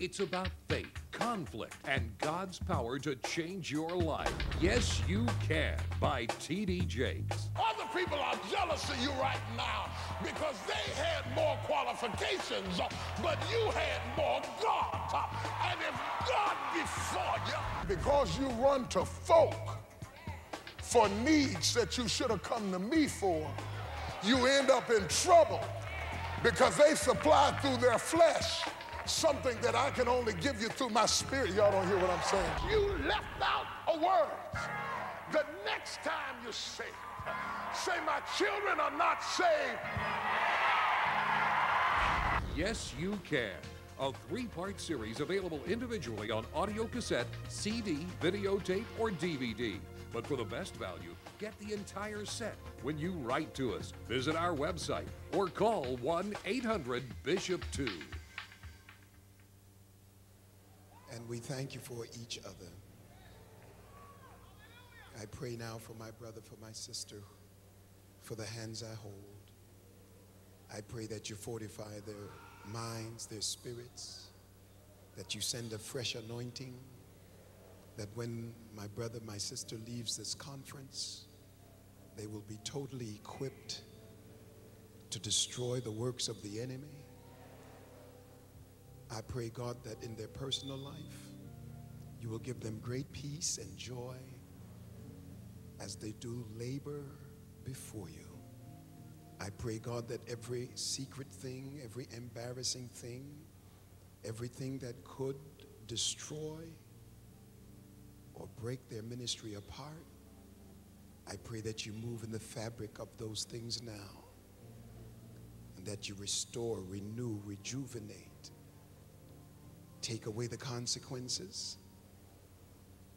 It's about faith, conflict, and God's power to change your life. Yes, you can by T.D. Jakes. Other people are jealous of you right now because they had more qualifications, but you had more God. And if God before you, because you run to folk for needs that you should have come to me for, you end up in trouble because they supply through their flesh something that I can only give you through my spirit. Y'all don't hear what I'm saying. You left out a word. The next time you say, say, my children are not saved. Yes, you can. A three part series available individually on audio cassette, CD, videotape, or DVD. But for the best value, get the entire set when you write to us. Visit our website or call 1 800 Bishop 2. And we thank you for each other. I pray now for my brother, for my sister, for the hands I hold. I pray that you fortify their minds, their spirits, that you send a fresh anointing, that when my brother, my sister leaves this conference, they will be totally equipped to destroy the works of the enemy I pray, God, that in their personal life, you will give them great peace and joy as they do labor before you. I pray, God, that every secret thing, every embarrassing thing, everything that could destroy or break their ministry apart, I pray that you move in the fabric of those things now and that you restore, renew, rejuvenate take away the consequences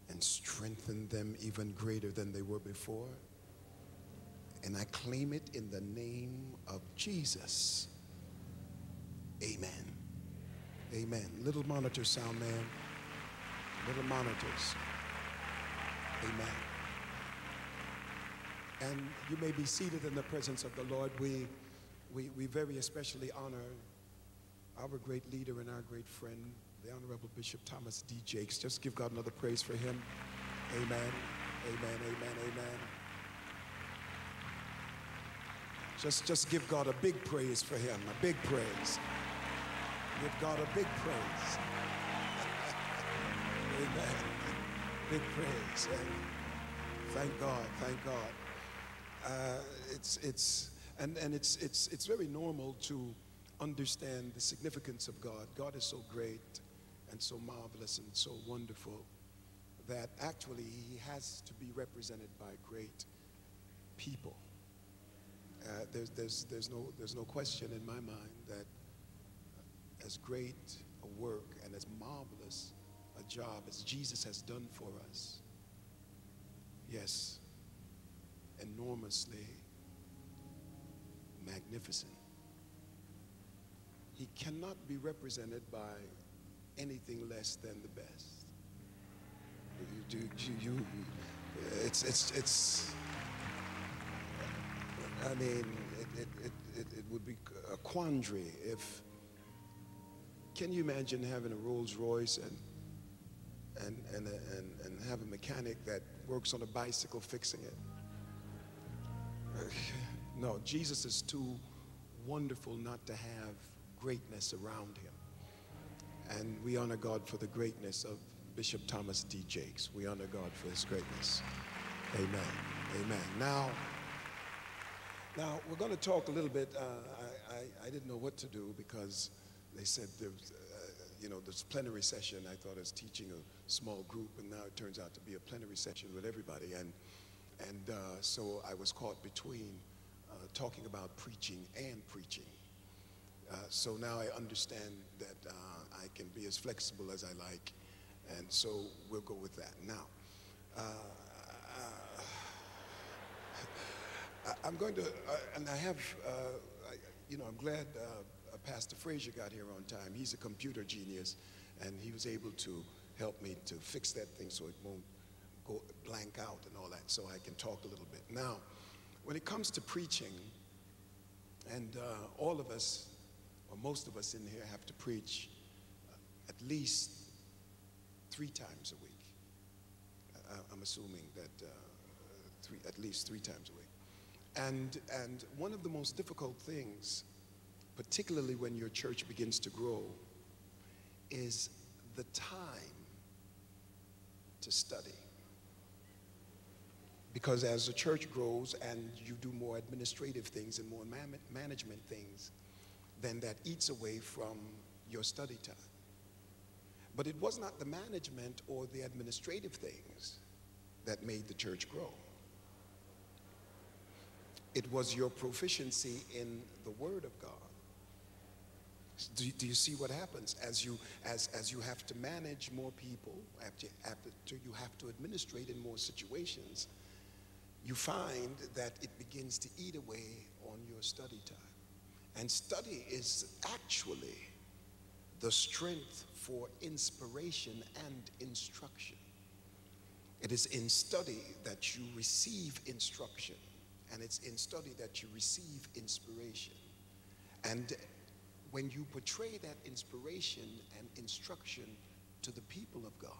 and strengthen them even greater than they were before. And I claim it in the name of Jesus. Amen. Amen. Little monitor sound man. Little monitors. Amen. And you may be seated in the presence of the Lord. We, we, we very especially honor our great leader and our great friend, the Honorable Bishop Thomas D. Jakes. Just give God another praise for him. Amen. Amen. Amen. Amen. Just, just give God a big praise for him, a big praise. Give God a big praise. Amen. Big praise. Thank God. Thank God. Uh, it's, it's, and, and it's, it's, it's very normal to understand the significance of God. God is so great and so marvelous and so wonderful that actually he has to be represented by great people. Uh, there's, there's, there's, no, there's no question in my mind that as great a work and as marvelous a job as Jesus has done for us, yes, enormously magnificent, he cannot be represented by anything less than the best. You, you, you, it's, it's, it's, I mean, it, it, it, it would be a quandary if, can you imagine having a Rolls Royce and, and, and, and, and have a mechanic that works on a bicycle fixing it? No, Jesus is too wonderful not to have greatness around him. And we honor God for the greatness of Bishop Thomas D. Jakes. We honor God for his greatness. Amen. Amen. Now, now we're going to talk a little bit. Uh, I, I, I, didn't know what to do because they said there's, uh, you know, this plenary session. I thought I was teaching a small group, and now it turns out to be a plenary session with everybody. And, and uh, so I was caught between uh, talking about preaching and preaching. Uh, so now I understand that uh, I can be as flexible as I like, and so we'll go with that. Now, uh, uh I'm going to, uh, and I have, I, you know, I'm glad Pastor Frazier got here on time. He's a computer genius, and he was able to help me to fix that thing so it won't go blank out and all that, so I can talk a little bit. Now, when it comes to preaching, and all of us or most of us in here have to preach uh, at least three times a week. I, I'm assuming that uh, three, at least three times a week. And, and one of the most difficult things, particularly when your church begins to grow, is the time to study. Because as the church grows and you do more administrative things and more man- management things, then that eats away from your study time. But it was not the management or the administrative things that made the church grow. It was your proficiency in the Word of God. Do, do you see what happens as you as as you have to manage more people after after you have to administrate in more situations you find that it begins to eat away on your study time and study is actually the strength for inspiration and instruction it is in study that you receive instruction and it's in study that you receive inspiration. And when you portray that inspiration and instruction to the people of God,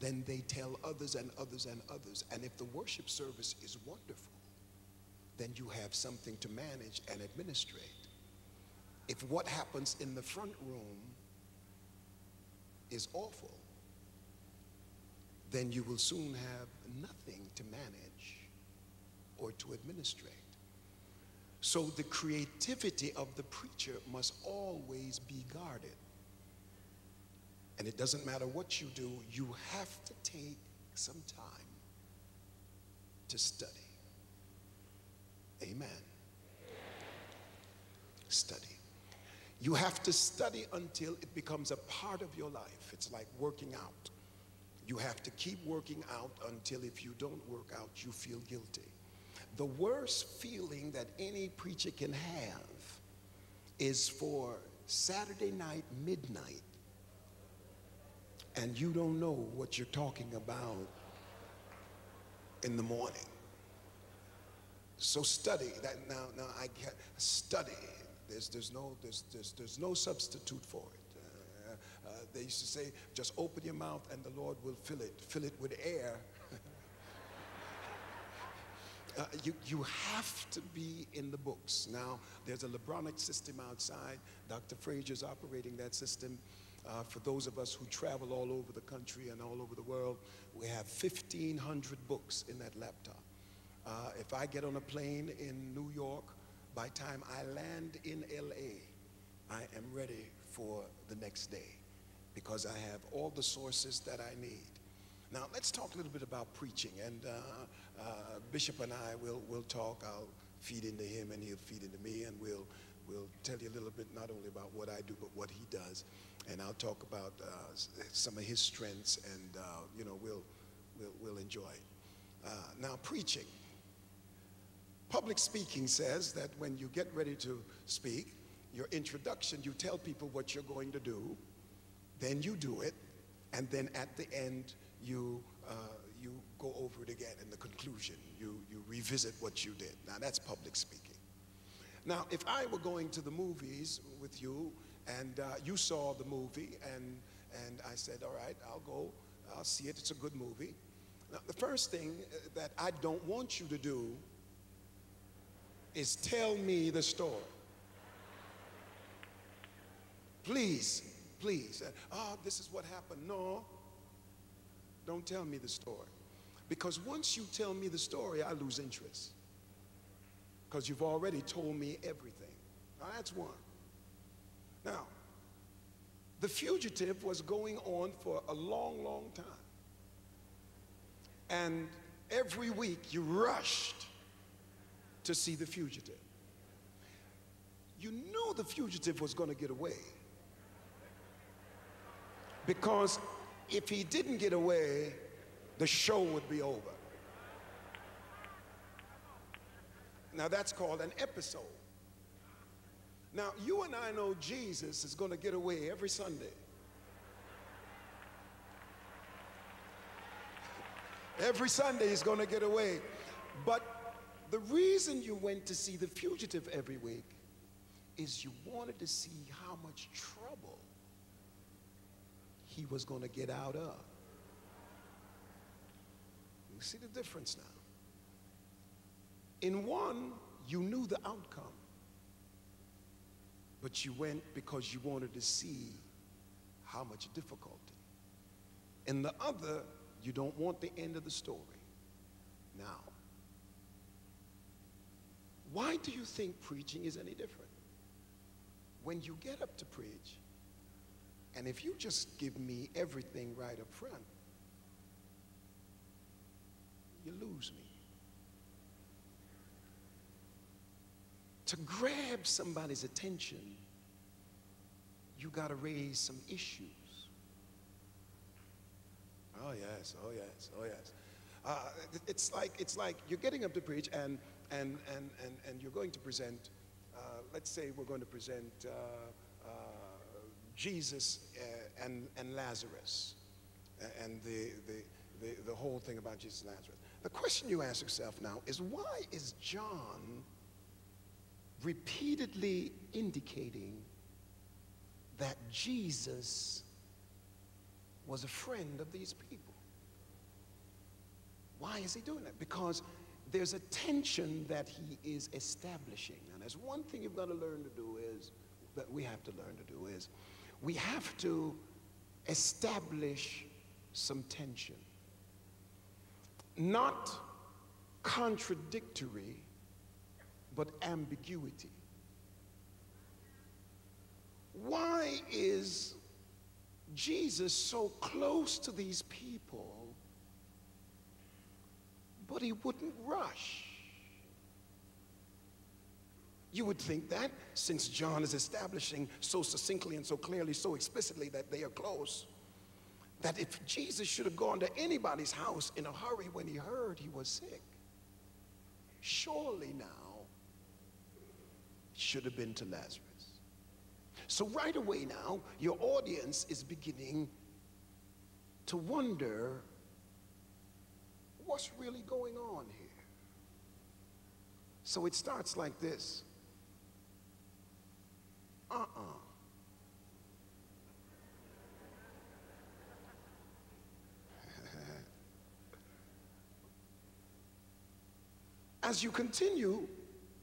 then they tell others and others and others. And if the worship service is wonderful, then you have something to manage and administrate. If what happens in the front room is awful, then you will soon have nothing to manage or to administrate. So the creativity of the preacher must always be guarded. And it doesn't matter what you do, you have to take some time to study. Amen. Study. You have to study until it becomes a part of your life. It's like working out. You have to keep working out until if you don't work out, you feel guilty. The worst feeling that any preacher can have is for Saturday night, midnight, and you don't know what you're talking about in the morning. So study that now. Now I can study. There's there's no there's there's, there's no substitute for it. Uh, uh, they used to say, just open your mouth and the Lord will fill it. Fill it with air uh, you, you have to be in the books. Now, there's a Libronix system outside. Dr. Frazier's operating that system. Uh, for those of us who travel all over the country and all over the world, we have 1,500 books in that laptop. Uh, if I get on a plane in New York, by time I land in LA, I am ready for the next day because I have all the sources that I need. Now, let's talk a little bit about preaching. And uh, uh, Bishop and I will will talk. I'll feed into him and he'll feed into me, and we'll we'll tell you a little bit not only about what I do but what he does, and I'll talk about uh, some of his strengths, and uh, you know we'll we'll, we'll enjoy it. Uh, now preaching. Public speaking says that when you get ready to speak, your introduction, you tell people what you're going to do, then you do it, and then at the end you uh, you go over it again in the conclusion. You, you revisit what you did. Now, that's public speaking. Now, if I were going to the movies with you and uh, you saw the movie and, and I said, all right, I'll go, I'll see it, it's a good movie. Now, the first thing uh, that I don't want you to do is tell me the story. Please, please. Uh, oh, this is what happened. No, don't tell me the story. Because once you tell me the story, I lose interest. Because you've already told me everything. Now, that's one. Now, The Fugitive was going on for a long, long time. And every week you rushed to see The Fugitive. You knew The Fugitive was going to get away. Because if he didn't get away, the show would be over. Now that's called an episode. Now you and I know Jesus is going to get away every Sunday. Every Sunday he's going to get away. But the reason you went to see The Fugitive every week is you wanted to see how much trouble he was going to get out of. You see the difference now? In one, you knew the outcome, but you went because you wanted to see how much difficulty. In the other, you don't want the end of the story. Now, why do you think preaching is any different? When you get up to preach, and if you just give me everything right up front, you lose me. To grab somebody's attention, you got to raise some issues. Oh yes, oh yes, oh yes. Uh, it's like it's like you're getting up to preach and and and and, and you're going to present. Uh, let's say we're going to present uh, uh Jesus uh, and and Lazarus, and the, the the the whole thing about Jesus and Lazarus. The question you ask yourself now is why is John repeatedly indicating that Jesus was a friend of these people. Why is he doing that? Because there's a tension that he is establishing. And there's one thing you've got to learn to do is, that we have to learn to do is, we have to establish some tension. Not contradictory, but ambiguity. Why is Jesus so close to these people, but he wouldn't rush. You would think that since John is establishing so succinctly and so clearly, so explicitly that they are close, that if Jesus should have gone to anybody's house in a hurry when he heard he was sick, surely now it should have been to Lazarus. So, right away now, your audience is beginning to wonder what's really going on here. So, it starts like this uh uh-uh. uh As you continue,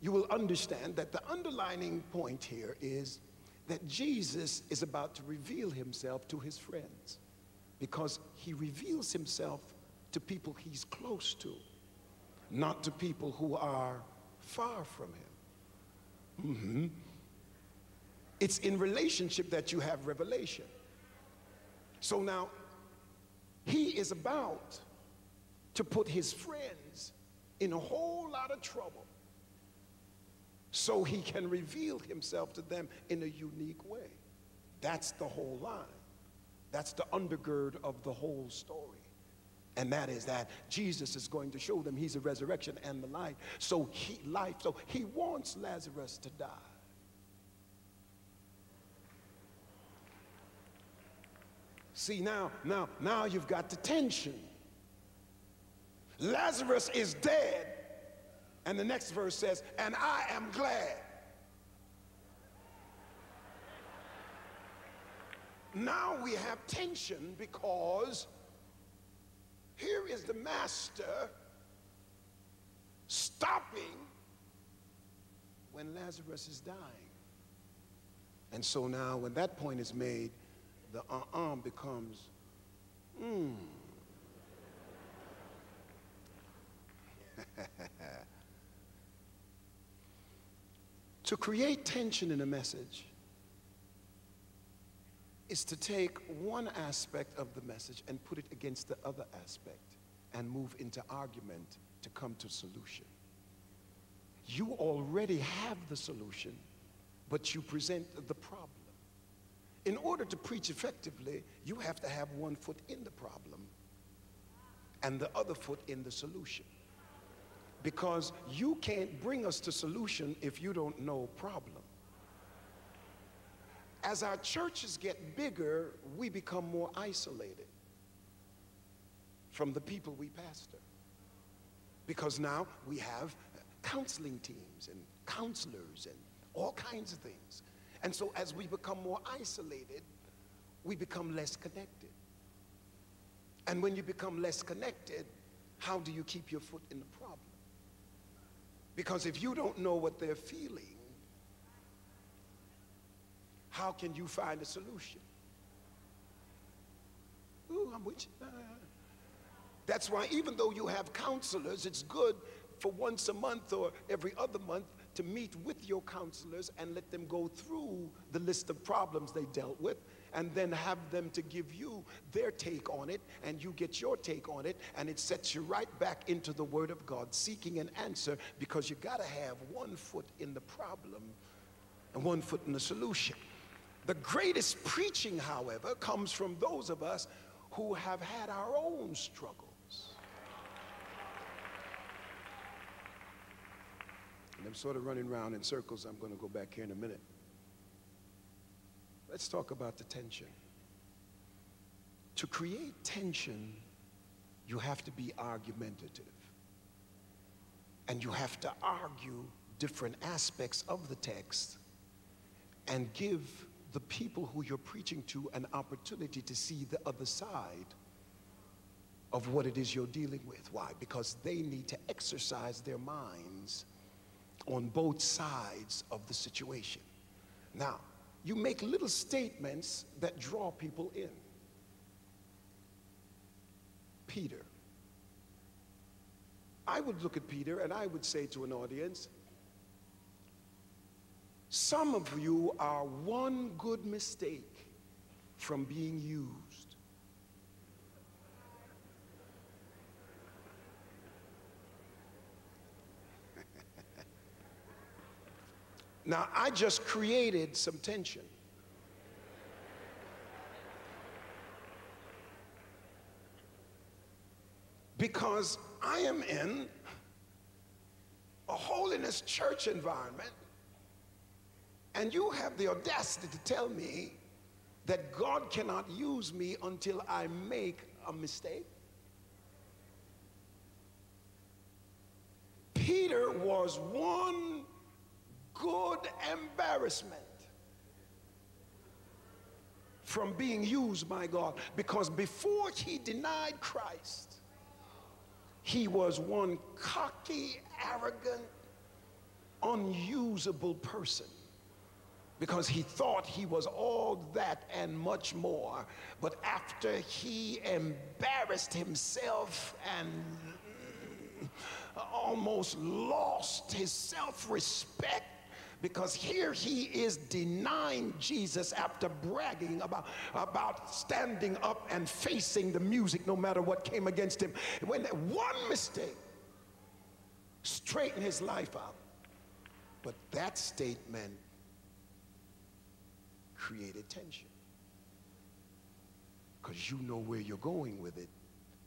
you will understand that the underlining point here is that Jesus is about to reveal himself to his friends because he reveals himself to people he's close to, not to people who are far from him. Mm-hmm. It's in relationship that you have revelation. So now, he is about to put his friends in a whole lot of trouble so he can reveal himself to them in a unique way. That's the whole line. That's the undergird of the whole story. And that is that Jesus is going to show them he's the resurrection and the life. So he life, so he wants Lazarus to die. See now, now, now you've got the tension. Lazarus is dead, and the next verse says, And I am glad. Now we have tension because here is the master stopping when Lazarus is dying. And so now, when that point is made, the uh-uh becomes, hmm. To create tension in a message is to take one aspect of the message and put it against the other aspect and move into argument to come to solution. You already have the solution, but you present the problem. In order to preach effectively, you have to have one foot in the problem and the other foot in the solution because you can't bring us to solution if you don't know problem. As our churches get bigger, we become more isolated from the people we pastor. Because now we have counseling teams and counselors and all kinds of things. And so as we become more isolated, we become less connected. And when you become less connected, how do you keep your foot in the problem? Because if you don't know what they're feeling, how can you find a solution? Ooh, I'm with you. That's why even though you have counselors, it's good for once a month or every other month to meet with your counselors and let them go through the list of problems they dealt with and then have them to give you their take on it and you get your take on it and it sets you right back into the word of God seeking an answer because you got to have one foot in the problem and one foot in the solution. The greatest preaching, however, comes from those of us who have had our own struggles. And I'm sort of running around in circles. I'm going to go back here in a minute. Let's talk about the tension. To create tension, you have to be argumentative. And you have to argue different aspects of the text and give the people who you're preaching to an opportunity to see the other side of what it is you're dealing with. Why? Because they need to exercise their minds on both sides of the situation. Now, you make little statements that draw people in. Peter. I would look at Peter and I would say to an audience, some of you are one good mistake from being used. Now, I just created some tension. Because I am in a holiness church environment, and you have the audacity to tell me that God cannot use me until I make a mistake. Peter was one good embarrassment from being used by God because before he denied Christ, he was one cocky, arrogant, unusable person because he thought he was all that and much more. But after he embarrassed himself and almost lost his self respect because here he is denying Jesus after bragging about, about standing up and facing the music no matter what came against him. When one mistake straightened his life out. But that statement created tension. Because you know where you're going with it.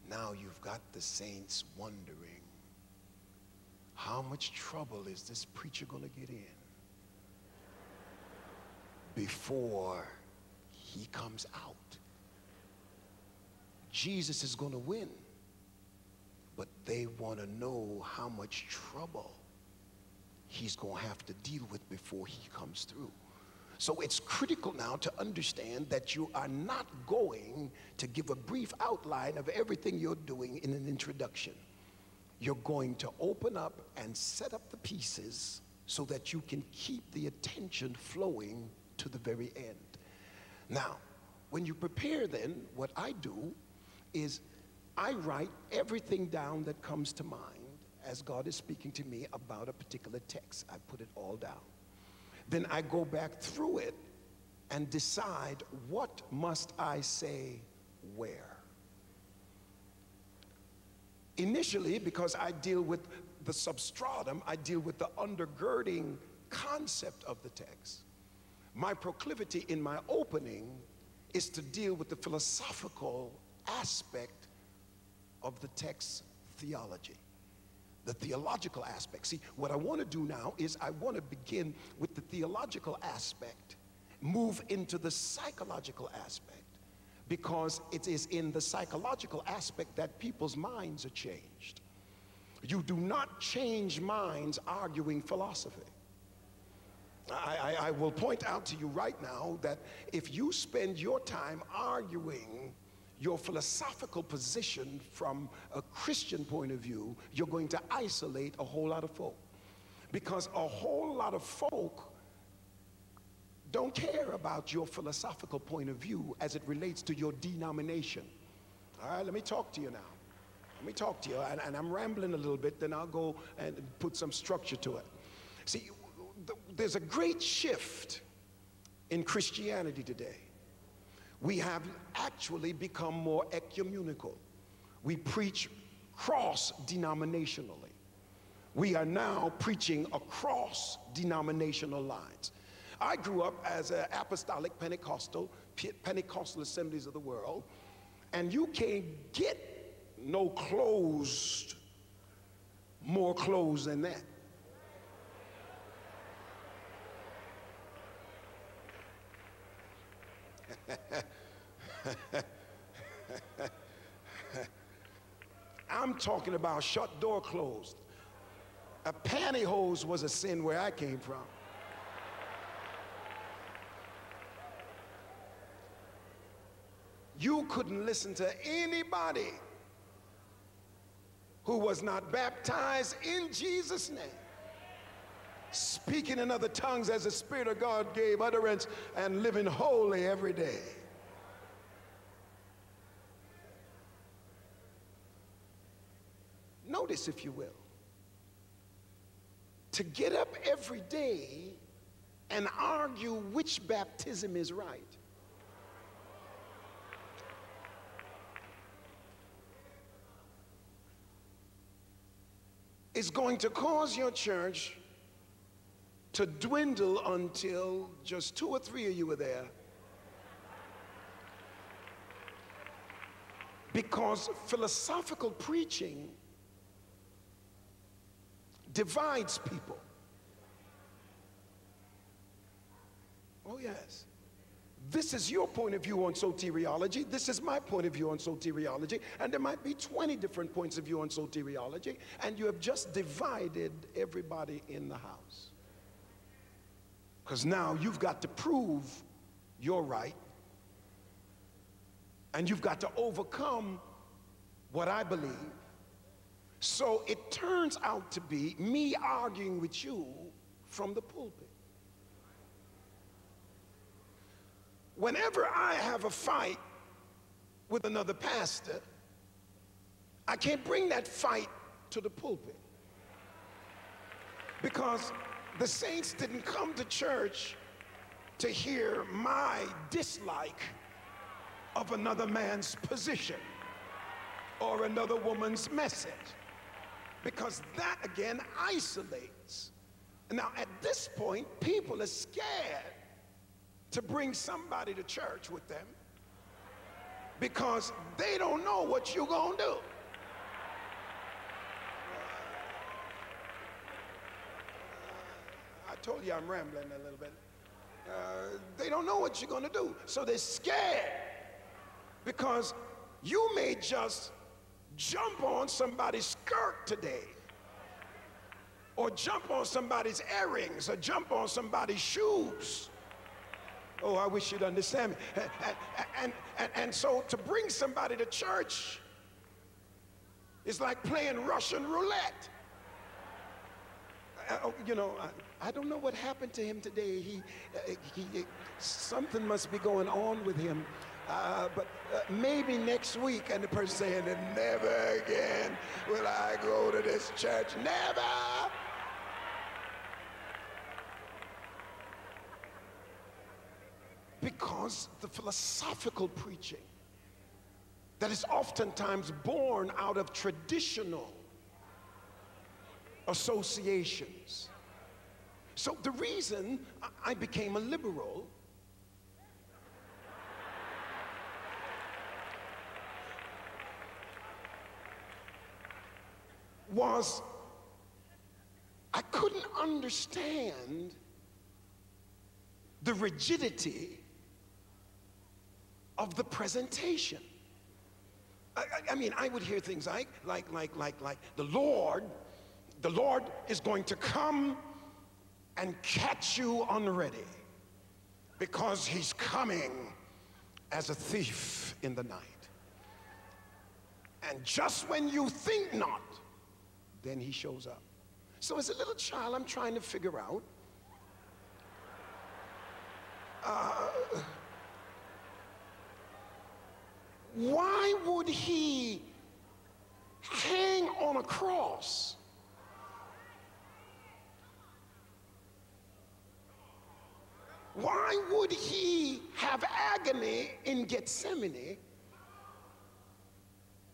Now you've got the saints wondering how much trouble is this preacher going to get in? before he comes out. Jesus is going to win, but they want to know how much trouble he's going to have to deal with before he comes through. So it's critical now to understand that you are not going to give a brief outline of everything you're doing in an introduction. You're going to open up and set up the pieces so that you can keep the attention flowing to the very end. Now, when you prepare, then, what I do is I write everything down that comes to mind as God is speaking to me about a particular text. I put it all down. Then I go back through it and decide what must I say where. Initially, because I deal with the substratum, I deal with the undergirding concept of the text my proclivity in my opening is to deal with the philosophical aspect of the text theology the theological aspect. See what i want to do now is i want to begin with the theological aspect move into the psychological aspect because it is in the psychological aspect that people's minds are changed. You do not change minds arguing philosophy. I, I, I will point out to you right now that if you spend your time arguing your philosophical position from a Christian point of view, you're going to isolate a whole lot of folk. Because a whole lot of folk don't care about your philosophical point of view as it relates to your denomination. All right, let me talk to you now. Let me talk to you, and, and I'm rambling a little bit, then I'll go and put some structure to it. See, there's a great shift in Christianity today. We have actually become more ecumenical. We preach cross denominationally. We are now preaching across denominational lines. I grew up as an apostolic Pentecostal, Pentecostal assemblies of the world, and you can't get no closed, more closed than that. I'm talking about shut door closed. A pantyhose was a sin where I came from. You couldn't listen to anybody who was not baptized in Jesus' name speaking in other tongues as the Spirit of God gave utterance and living holy every day. Notice, if you will, to get up every day and argue which baptism is right. is going to cause your church to dwindle until just two or three of you were there. Because philosophical preaching divides people. Oh, yes. This is your point of view on soteriology. This is my point of view on soteriology. And there might be 20 different points of view on soteriology. And you have just divided everybody in the house. Because now you've got to prove you're right. And you've got to overcome what I believe. So it turns out to be me arguing with you from the pulpit. Whenever I have a fight with another pastor, I can't bring that fight to the pulpit. Because the saints didn't come to church to hear my dislike of another man's position or another woman's message because that again isolates. Now, at this point, people are scared to bring somebody to church with them because they don't know what you're going to do. Told you I'm rambling a little bit. Uh, they don't know what you're going to do. So they're scared because you may just jump on somebody's skirt today or jump on somebody's earrings or jump on somebody's shoes. Oh, I wish you'd understand me. And, and, and, and so to bring somebody to church is like playing Russian roulette. Uh, oh, you know, I don't know what happened to him today. He, uh, he, something must be going on with him. Uh, but uh, maybe next week, and the person saying, never again will I go to this church. Never. Because the philosophical preaching that is oftentimes born out of traditional associations so the reason I became a liberal was I couldn't understand the rigidity of the presentation. I, I, mean, I would hear things like, like, like, like, like, the Lord, the Lord is going to come and catch you unready because he's coming as a thief in the night. And just when you think not, then he shows up. So, as a little child, I'm trying to figure out uh, why would he hang on a cross? Why would he have agony in Gethsemane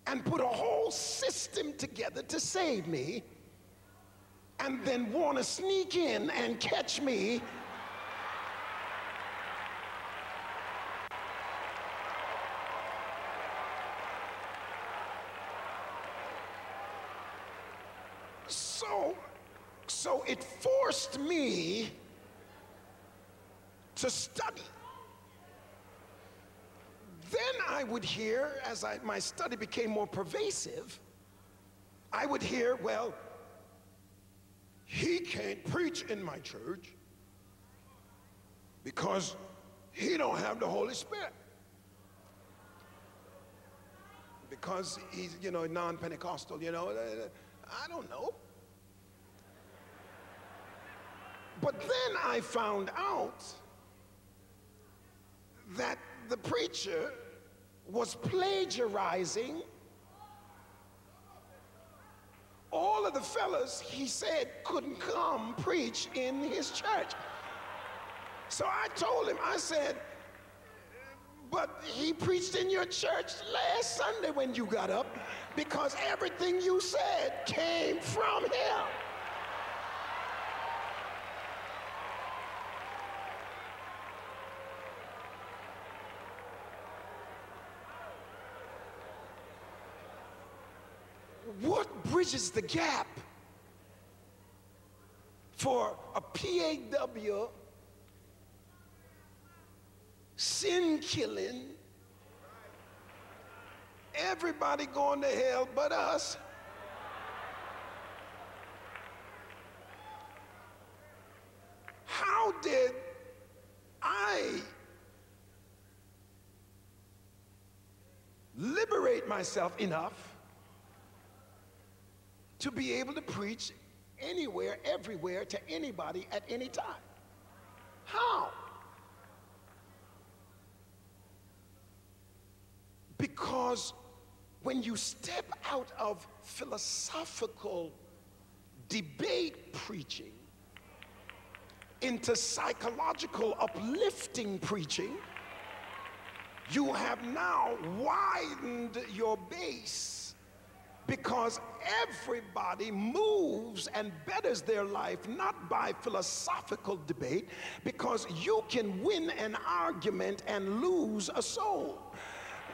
and put a whole system together to save me and then want to sneak in and catch me? So, so it forced me to study. Then I would hear, as I, my study became more pervasive, I would hear, well, he can't preach in my church because he don't have the Holy Spirit. Because he's, you know, non-Pentecostal, you know, I don't know. But then I found out that the preacher was plagiarizing all of the fellas he said couldn't come preach in his church. So I told him, I said, but he preached in your church last Sunday when you got up because everything you said came from him. what bridges the gap for a PAW sin killing, everybody going to hell but us? How did I liberate myself enough? To be able to preach anywhere, everywhere, to anybody at any time. How? Because when you step out of philosophical debate preaching into psychological uplifting preaching, you have now widened your base because everybody moves and betters their life not by philosophical debate, because you can win an argument and lose a soul.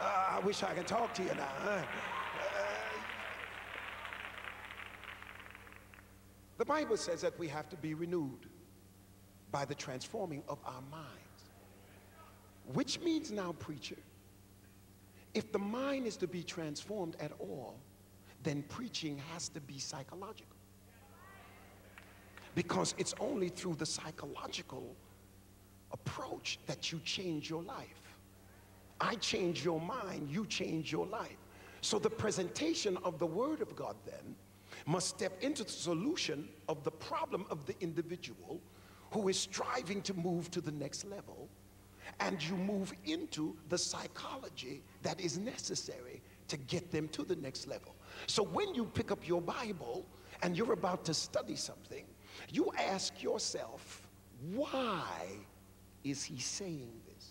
Uh, I wish I could talk to you now. Uh, the Bible says that we have to be renewed by the transforming of our minds, which means now, preacher, if the mind is to be transformed at all, then preaching has to be psychological. Because it's only through the psychological approach that you change your life. I change your mind, you change your life. So the presentation of the Word of God then must step into the solution of the problem of the individual who is striving to move to the next level. And you move into the psychology that is necessary to get them to the next level. So when you pick up your Bible and you're about to study something, you ask yourself, why is he saying this?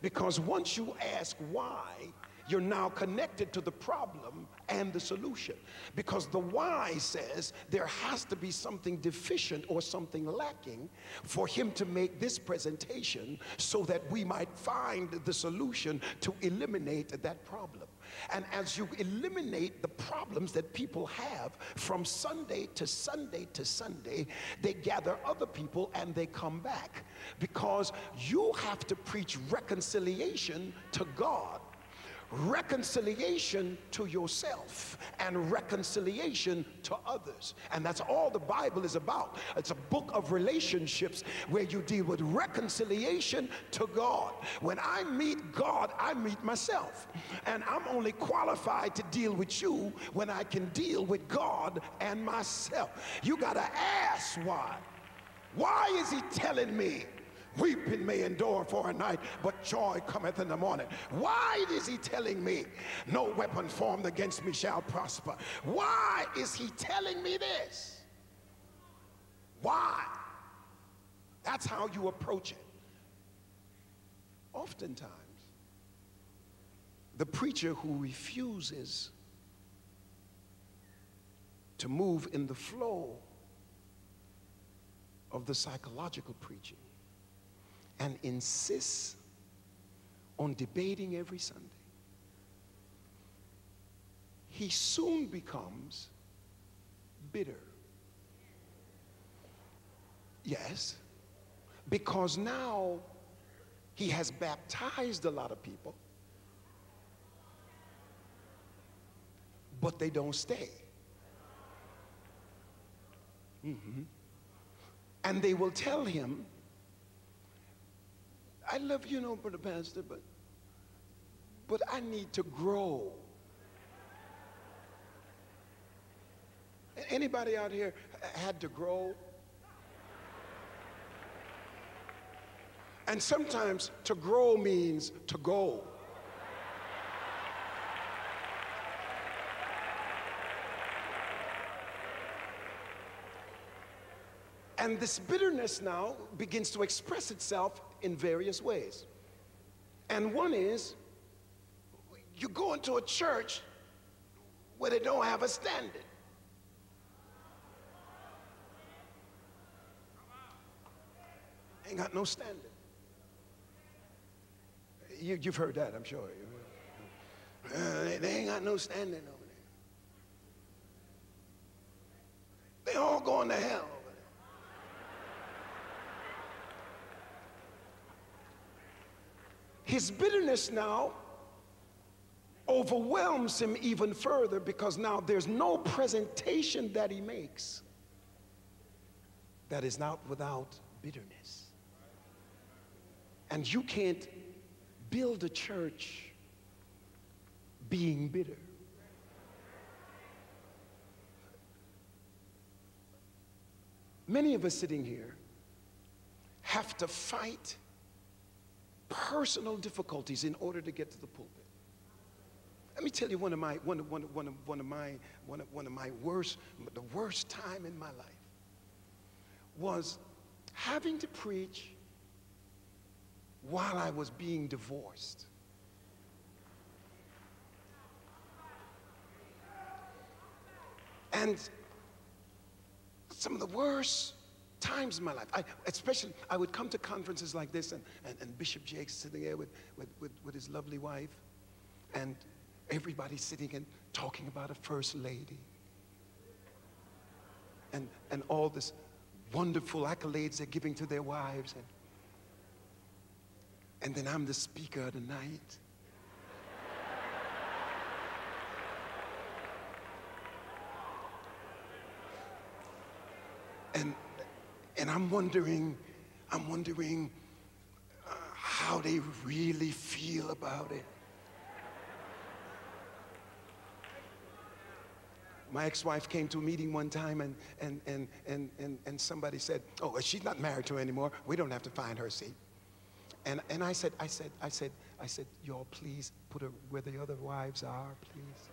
Because once you ask why, you're now connected to the problem and the solution. Because the why says there has to be something deficient or something lacking for him to make this presentation so that we might find the solution to eliminate that problem. And as you eliminate the problems that people have from Sunday to Sunday to Sunday, they gather other people and they come back. Because you have to preach reconciliation to God reconciliation to yourself and reconciliation to others. And that's all the Bible is about. It's a book of relationships where you deal with reconciliation to God. When I meet God, I meet myself. And I'm only qualified to deal with you when I can deal with God and myself. You got to ask why. Why is he telling me Weeping may endure for a night, but joy cometh in the morning. Why is he telling me no weapon formed against me shall prosper? Why is he telling me this? Why? That's how you approach it. Oftentimes, the preacher who refuses to move in the flow of the psychological preaching and insists on debating every Sunday, he soon becomes bitter. Yes, because now he has baptized a lot of people, but they don't stay. Mm -hmm. And they will tell him, I love you, know, brother pastor, but but I need to grow. Anybody out here had to grow? And sometimes to grow means to go. And this bitterness now begins to express itself in various ways. And one is you go into a church where they don't have a standard. Ain't got no standard. You, have heard that, I'm sure. Uh, they, they ain't got no standard over there. They all going to hell. His bitterness now overwhelms him even further because now there's no presentation that he makes that is not without bitterness. And you can't build a church being bitter. Many of us sitting here have to fight personal difficulties in order to get to the pulpit. Let me tell you one of my one, one, one, of, one of my one of, one of my worst the worst time in my life was having to preach while I was being divorced. And some of the worst times in my life. I, especially, I would come to conferences like this, and, and, and Bishop Jakes sitting there with, with, with, with his lovely wife, and everybody sitting and talking about a first lady. And, and all this wonderful accolades they're giving to their wives. And, and then I'm the speaker of the night. And and I'm wondering, I'm wondering uh, how they really feel about it. My ex-wife came to a meeting one time and, and, and, and, and, and somebody said, oh, she's not married to anymore. We don't have to find her seat. And, and I said, I said, I said, I said, y'all please put her where the other wives are, please.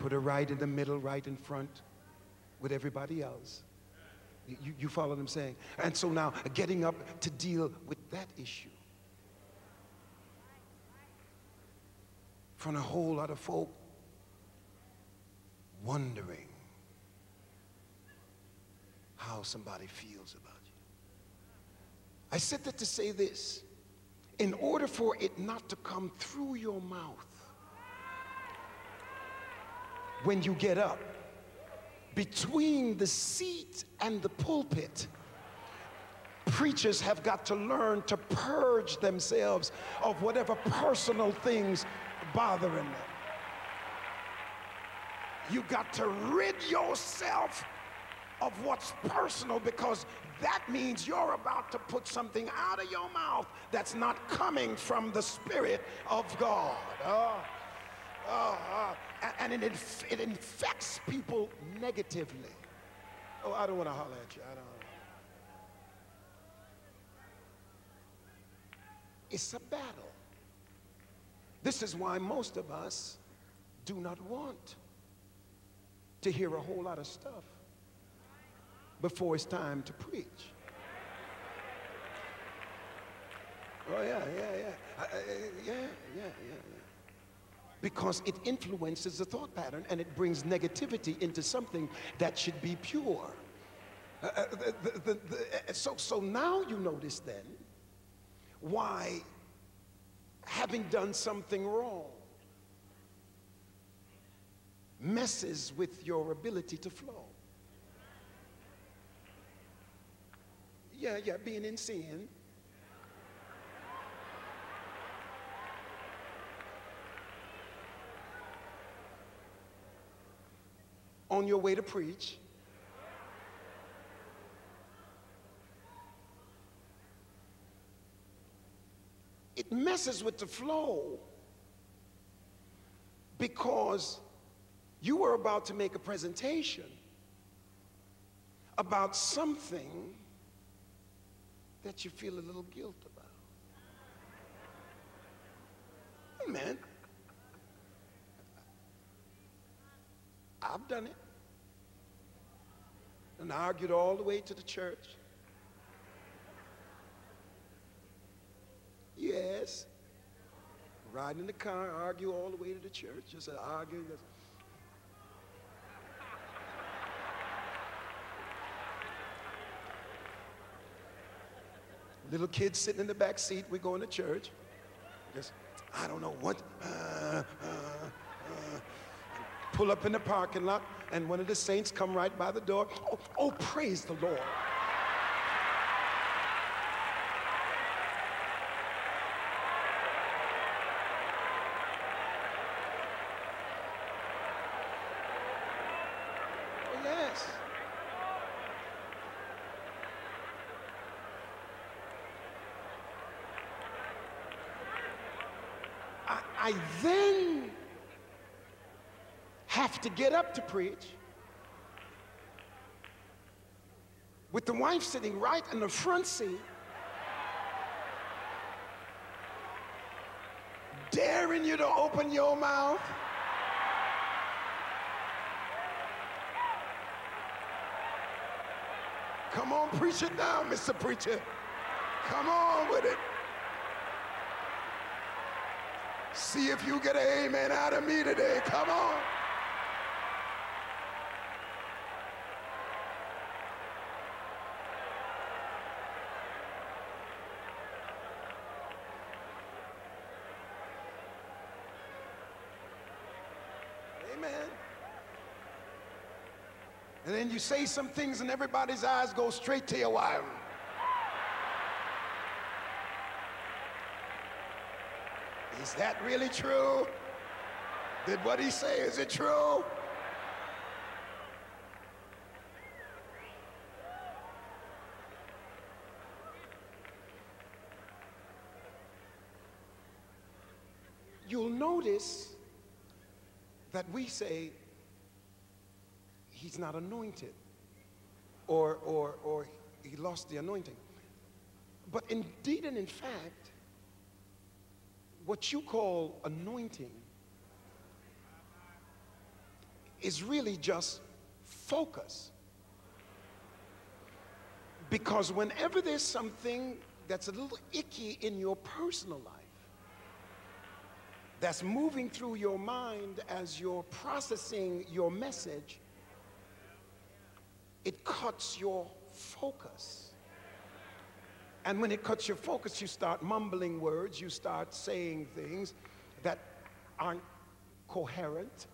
Put her right in the middle, right in front with everybody else. You, you follow what I'm saying? And so now getting up to deal with that issue. From a whole lot of folk wondering how somebody feels about you. I said that to say this. In order for it not to come through your mouth when you get up, between the seat and the pulpit, preachers have got to learn to purge themselves of whatever personal things bothering them. You got to rid yourself of what's personal because that means you're about to put something out of your mouth that's not coming from the Spirit of God. Uh, uh, uh, and it, inf it infects people negatively. Oh, I don't want to holler at you. I don't. It's a battle. This is why most of us do not want to hear a whole lot of stuff before it's time to preach. Oh, yeah, yeah, yeah. Uh, yeah, yeah, yeah, yeah. Because it influences the thought pattern and it brings negativity into something that should be pure. Uh, uh the, the, the, so, so now you notice then why having done something wrong messes with your ability to flow. Yeah, yeah, being in sin. On your way to preach. it messes with the flow because you were about to make a presentation about something that you feel a little guilt about. Amen. I've done it. And argued all the way to the church. Yes. Riding in the car, argue all the way to the church. Just. Just... Little kids sitting in the back seat, we're going to church. Just, I don't know what. Uh, uh, uh, pull up in the parking lot, and one of the saints come right by the door. Oh, oh praise the Lord. I then have to get up to preach with the wife sitting right in the front seat, daring you to open your mouth. Come on, preach it now, Mr. Preacher. Come on with it. See if you get an amen out of me today. Come on. Amen. And you say some things and everybody's eyes go straight to your wife. Is that really true? Did what he say, is it true? You'll notice that we say he's not anointed or, or, or he lost the anointing. But indeed and in fact, what you call anointing is really just focus. Because whenever there's something that's a little icky in your personal life, that's moving through your mind as you're processing your message, it cuts your focus. And when it cuts your focus, you start mumbling words, you start saying things that aren't coherent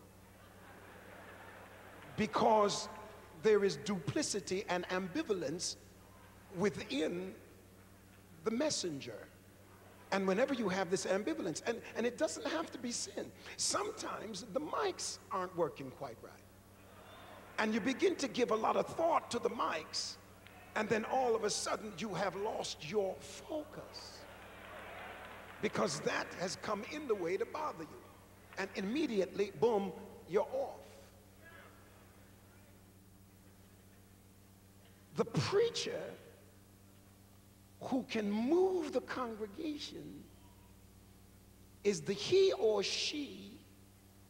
because there is duplicity and ambivalence within the messenger. And whenever you have this ambivalence, and, and it doesn't have to be sin, sometimes the mics aren't working quite right. And you begin to give a lot of thought to the mics, and then all of a sudden you have lost your focus because that has come in the way to bother you. And immediately, boom, you're off. The preacher who can move the congregation is the he or she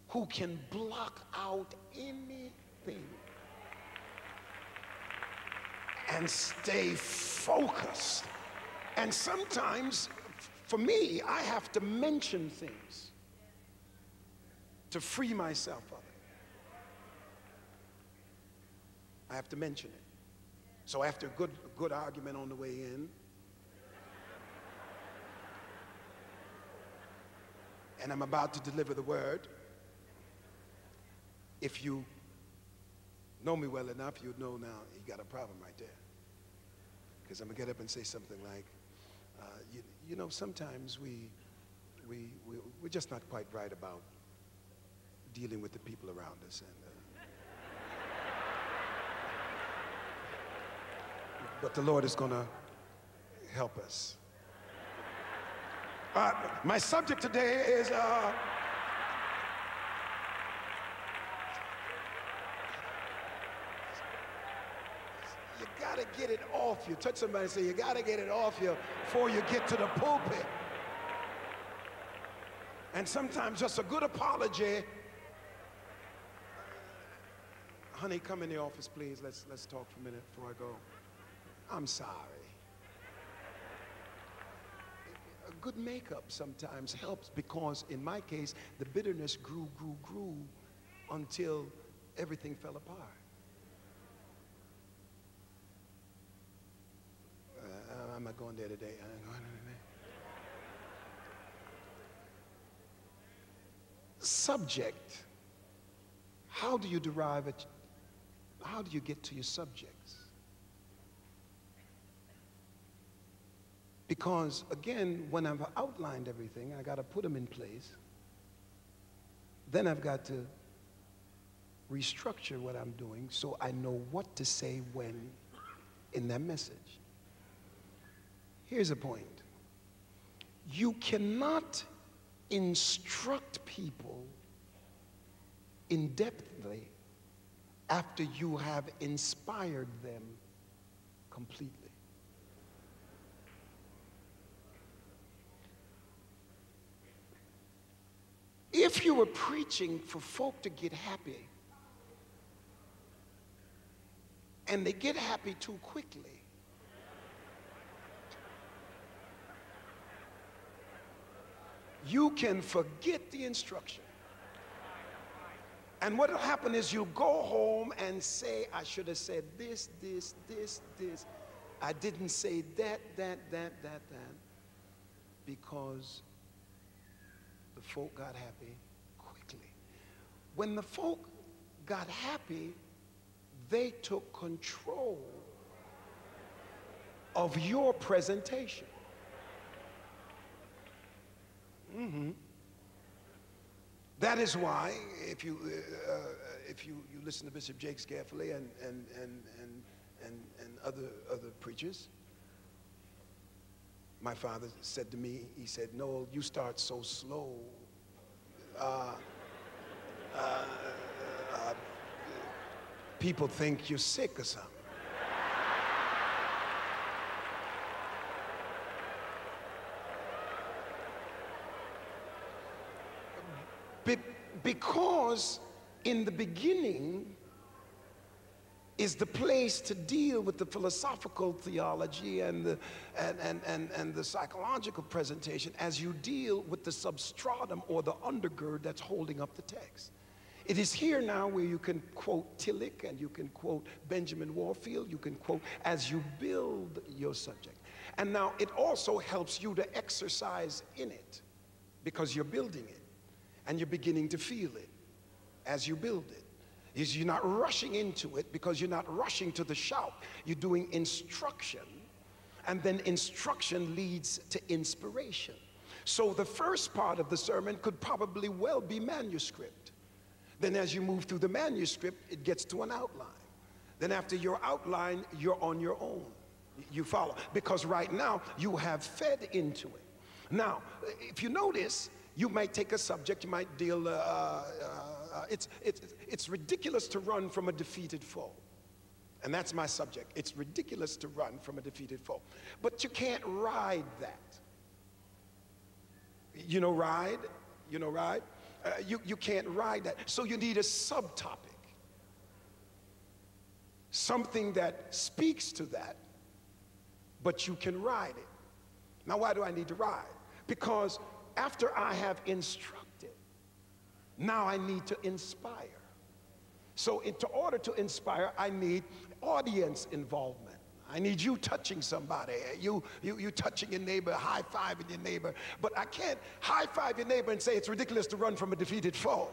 who can block out anything and stay focused. And sometimes, for me, I have to mention things to free myself of it. I have to mention it. So after a good, good argument on the way in, and I'm about to deliver the word, if you know me well enough, you'd know now you got a problem right there. Because I'm going to get up and say something like, uh, you, you, know, sometimes we, we, we, we're just not quite right about dealing with the people around us. And, uh, but the Lord is going to help us. Uh, my subject today is you got to get it off you. Touch somebody and say, you got to get it off you before you get to the pulpit. And sometimes just a good apology. Honey, come in the office, please. Let's, let's talk for a minute before I go. I'm sorry. A good makeup sometimes helps because, in my case, the bitterness grew, grew, grew until everything fell apart. I'm not going there today. I'm going there today. Subject. How do you derive it? How do you get to your subjects? Because again, when I've outlined everything, I got to put them in place. Then I've got to restructure what I'm doing so I know what to say when in that message. Here's a point you cannot instruct people in depthly after you have inspired them completely. If you were preaching for folk to get happy, and they get happy too quickly, you can forget the instruction. And what will happen is you go home and say, I should have said this, this, this, this. I didn't say that, that, that, that, that. Because the folk got happy quickly. When the folk got happy, they took control of your presentation. Mm-hmm. That is why, if you, uh, if you, you listen to Bishop Jakes carefully and, and, and, and, and, and other, other preachers, my father said to me, he said, Noel, you start so slow. Uh, uh, uh, people think you're sick or something. Be because in the beginning is the place to deal with the philosophical theology and the, and, and, and, and the psychological presentation as you deal with the substratum or the undergird that's holding up the text. It is here now where you can quote Tillich and you can quote Benjamin Warfield, you can quote as you build your subject. And now it also helps you to exercise in it because you're building it and you're beginning to feel it as you build it is you're not rushing into it because you're not rushing to the shout. You're doing instruction and then instruction leads to inspiration. So the first part of the sermon could probably well be manuscript. Then as you move through the manuscript, it gets to an outline. Then after your outline, you're on your own. You follow. Because right now, you have fed into it. Now, if you notice, you might take a subject, you might deal, uh, uh, uh, it's, it's, it's ridiculous to run from a defeated foe. And that's my subject. It's ridiculous to run from a defeated foe. But you can't ride that. You know, ride? You know, ride? Uh, you, you can't ride that. So you need a subtopic. Something that speaks to that, but you can ride it. Now, why do I need to ride? Because after I have instructed, now I need to inspire. So, in order to inspire, I need audience involvement. I need you touching somebody, you, you, you touching your neighbor, high fiving your neighbor. But I can't high five your neighbor and say it's ridiculous to run from a defeated foe.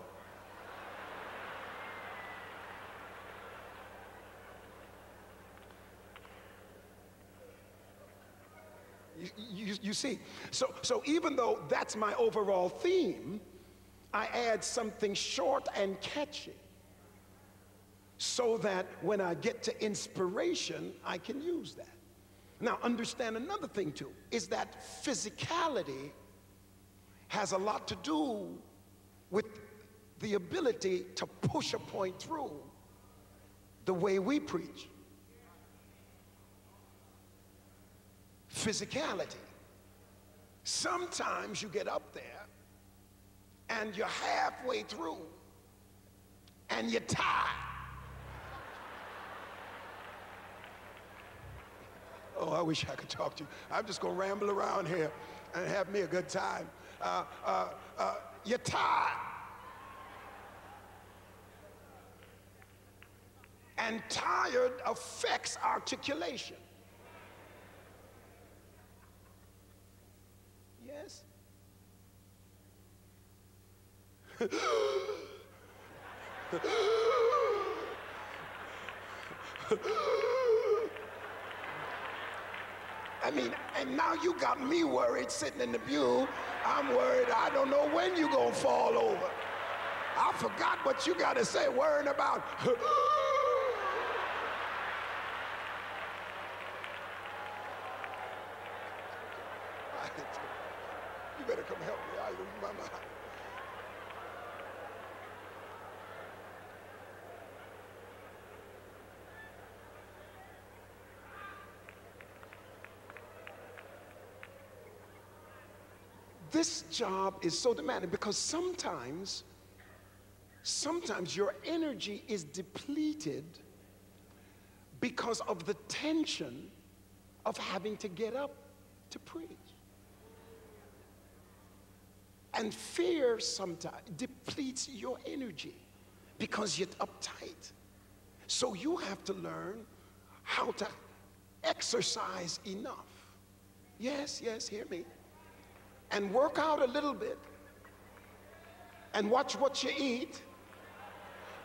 You, you, you, see, so, so even though that's my overall theme, I add something short and catchy so that when I get to inspiration, I can use that. Now, understand another thing too is that physicality has a lot to do with the ability to push a point through the way we preach. Physicality. Sometimes you get up there and you're halfway through and you're tired Oh, I wish I could talk to you. I'm just going to ramble around here and have me a good time. Uh, uh, uh, you're tired. And tired affects articulation. Yes? I mean, and now you got me worried sitting in the pew. I'm worried I don't know when you're gonna fall over. I forgot what you gotta say, worrying about. you better come help me. I lose my mind. This job is so demanding because sometimes, sometimes your energy is depleted because of the tension of having to get up to preach. And fear sometimes depletes your energy because you're uptight. So you have to learn how to exercise enough. Yes, yes, hear me and work out a little bit and watch what you eat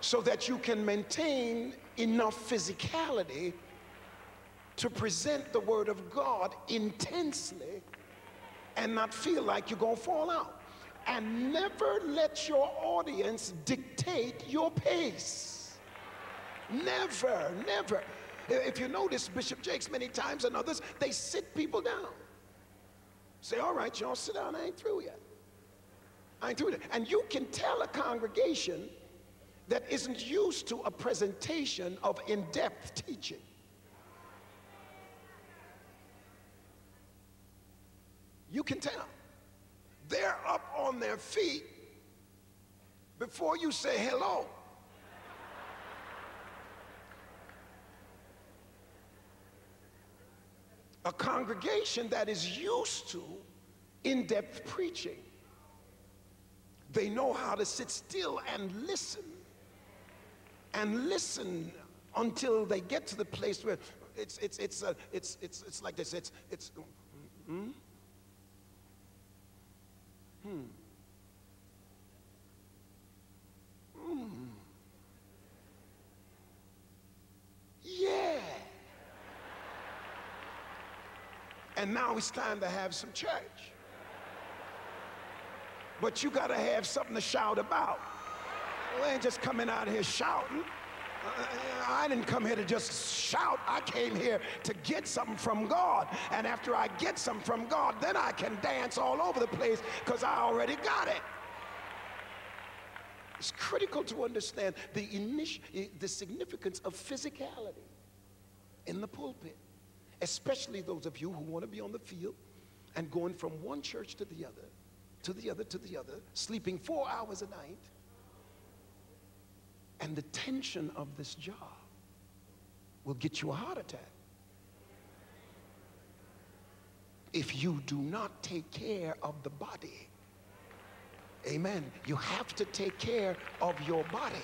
so that you can maintain enough physicality to present the word of God intensely and not feel like you're going to fall out. And never let your audience dictate your pace. Never, never. If you notice Bishop Jakes many times and others, they sit people down. Say, all right, y'all sit down. I ain't through yet. I ain't through yet. And you can tell a congregation that isn't used to a presentation of in-depth teaching. You can tell. They're up on their feet before you say hello. A congregation that is used to in-depth preaching. They know how to sit still and listen and listen until they get to the place where it's it's it's uh, it's it's it's like this it's it's hmm? Hmm. Hmm. Yeah and now it's time to have some church. But you got to have something to shout about. We ain't just coming out here shouting. Uh, I didn't come here to just shout. I came here to get something from God. And after I get something from God, then I can dance all over the place because I already got it. It's critical to understand the, the significance of physicality in the pulpit, especially those of you who want to be on the field and going from one church to the other, to the other, to the other, sleeping four hours a night and the tension of this job will get you a heart attack. If you do not take care of the body, amen, you have to take care of your body.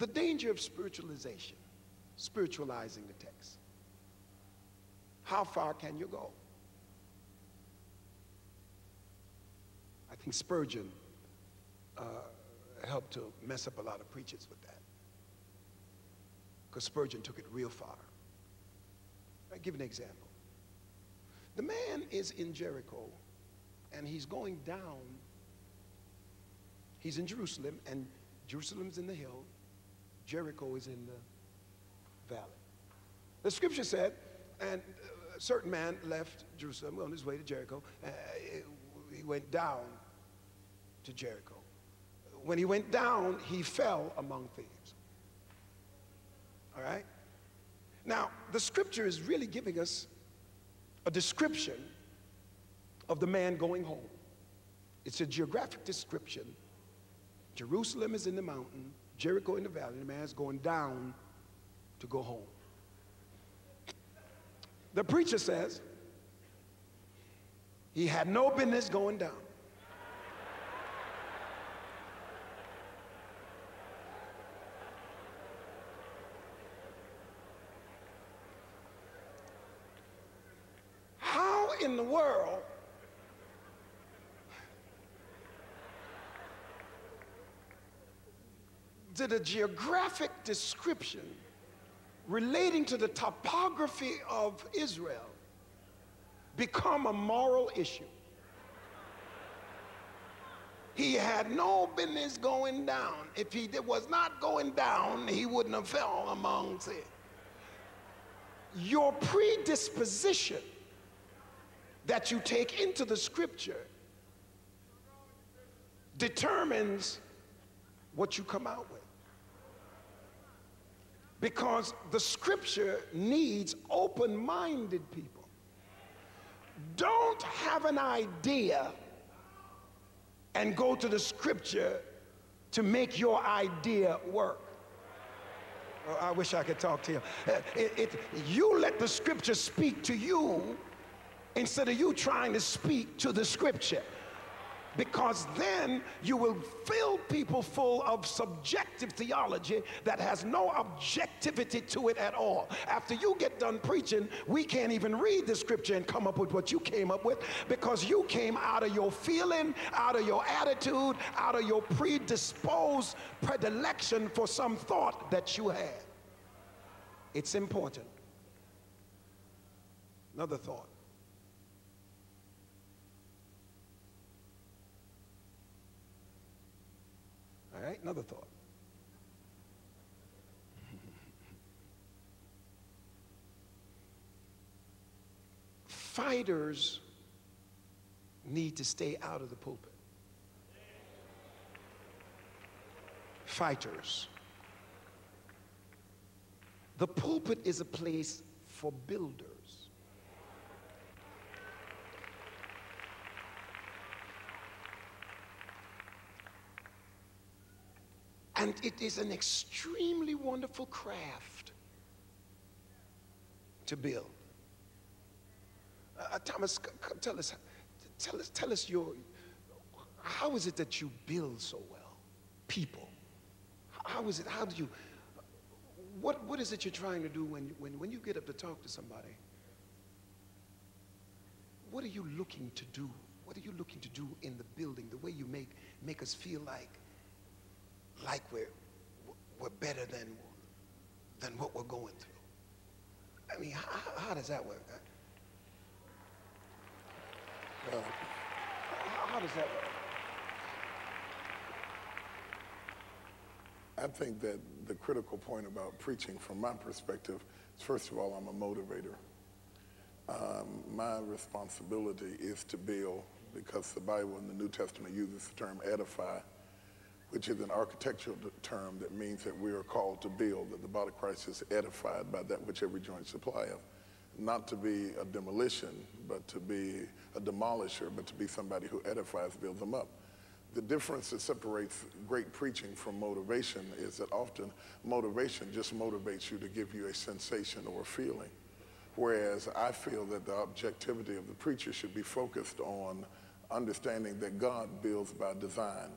The danger of spiritualization, spiritualizing the text. How far can you go? I think Spurgeon uh, helped to mess up a lot of preachers with that. Because Spurgeon took it real far. I'll give an example. The man is in Jericho and he's going down. He's in Jerusalem and Jerusalem's in the hill. Jericho is in the valley. The scripture said, and a certain man left Jerusalem on his way to Jericho. Uh, he went down to Jericho. When he went down, he fell among thieves. All right? Now, the scripture is really giving us a description of the man going home. It's a geographic description. Jerusalem is in the mountain, Jericho in the valley. The man is going down to go home. The preacher says he had no business going down. in the world did a geographic description relating to the topography of Israel become a moral issue? He had no business going down. If he was not going down, he wouldn't have fell among sin. Your predisposition that you take into the scripture determines what you come out with. Because the scripture needs open minded people. Don't have an idea and go to the scripture to make your idea work. Oh, I wish I could talk to you. Uh, it, it, you let the scripture speak to you instead of you trying to speak to the scripture because then you will fill people full of subjective theology that has no objectivity to it at all. After you get done preaching, we can't even read the scripture and come up with what you came up with because you came out of your feeling, out of your attitude, out of your predisposed predilection for some thought that you had. It's important. Another thought. All right, another thought. Fighters need to stay out of the pulpit. Fighters. The pulpit is a place for builders. And it is an extremely wonderful craft to build. Uh, uh Thomas, tell us, tell us, tell us your, how is it that you build so well? People. How is it, how do you, what, what is it you're trying to do when, when, when you get up to talk to somebody? What are you looking to do? What are you looking to do in the building? The way you make, make us feel like like we're, we're better than, than what we're going through. I mean, how, how does that work? Uh, how, does that work? I think that the critical point about preaching, from my perspective, is first of all, I'm a motivator. Um, my responsibility is to build, because the Bible in the New Testament uses the term edify, which is an architectural term that means that we are called to build, that the body of Christ is edified by that which every joint supplieth. Not to be a demolition, but to be a demolisher, but to be somebody who edifies, builds them up. The difference that separates great preaching from motivation is that often motivation just motivates you to give you a sensation or a feeling. Whereas I feel that the objectivity of the preacher should be focused on understanding that God builds by design.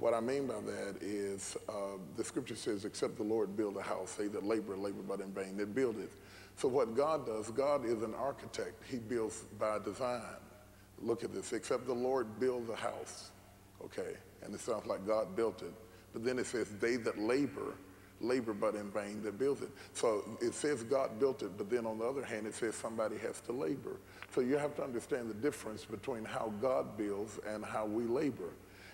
What I mean by that is uh, the scripture says, except the Lord build a house, they that labor, labor but in vain that build it. So what God does, God is an architect. He builds by design. Look at this, except the Lord build a house, okay? And it sounds like God built it. But then it says, they that labor, labor but in vain that build it. So it says God built it, but then on the other hand, it says somebody has to labor. So you have to understand the difference between how God builds and how we labor.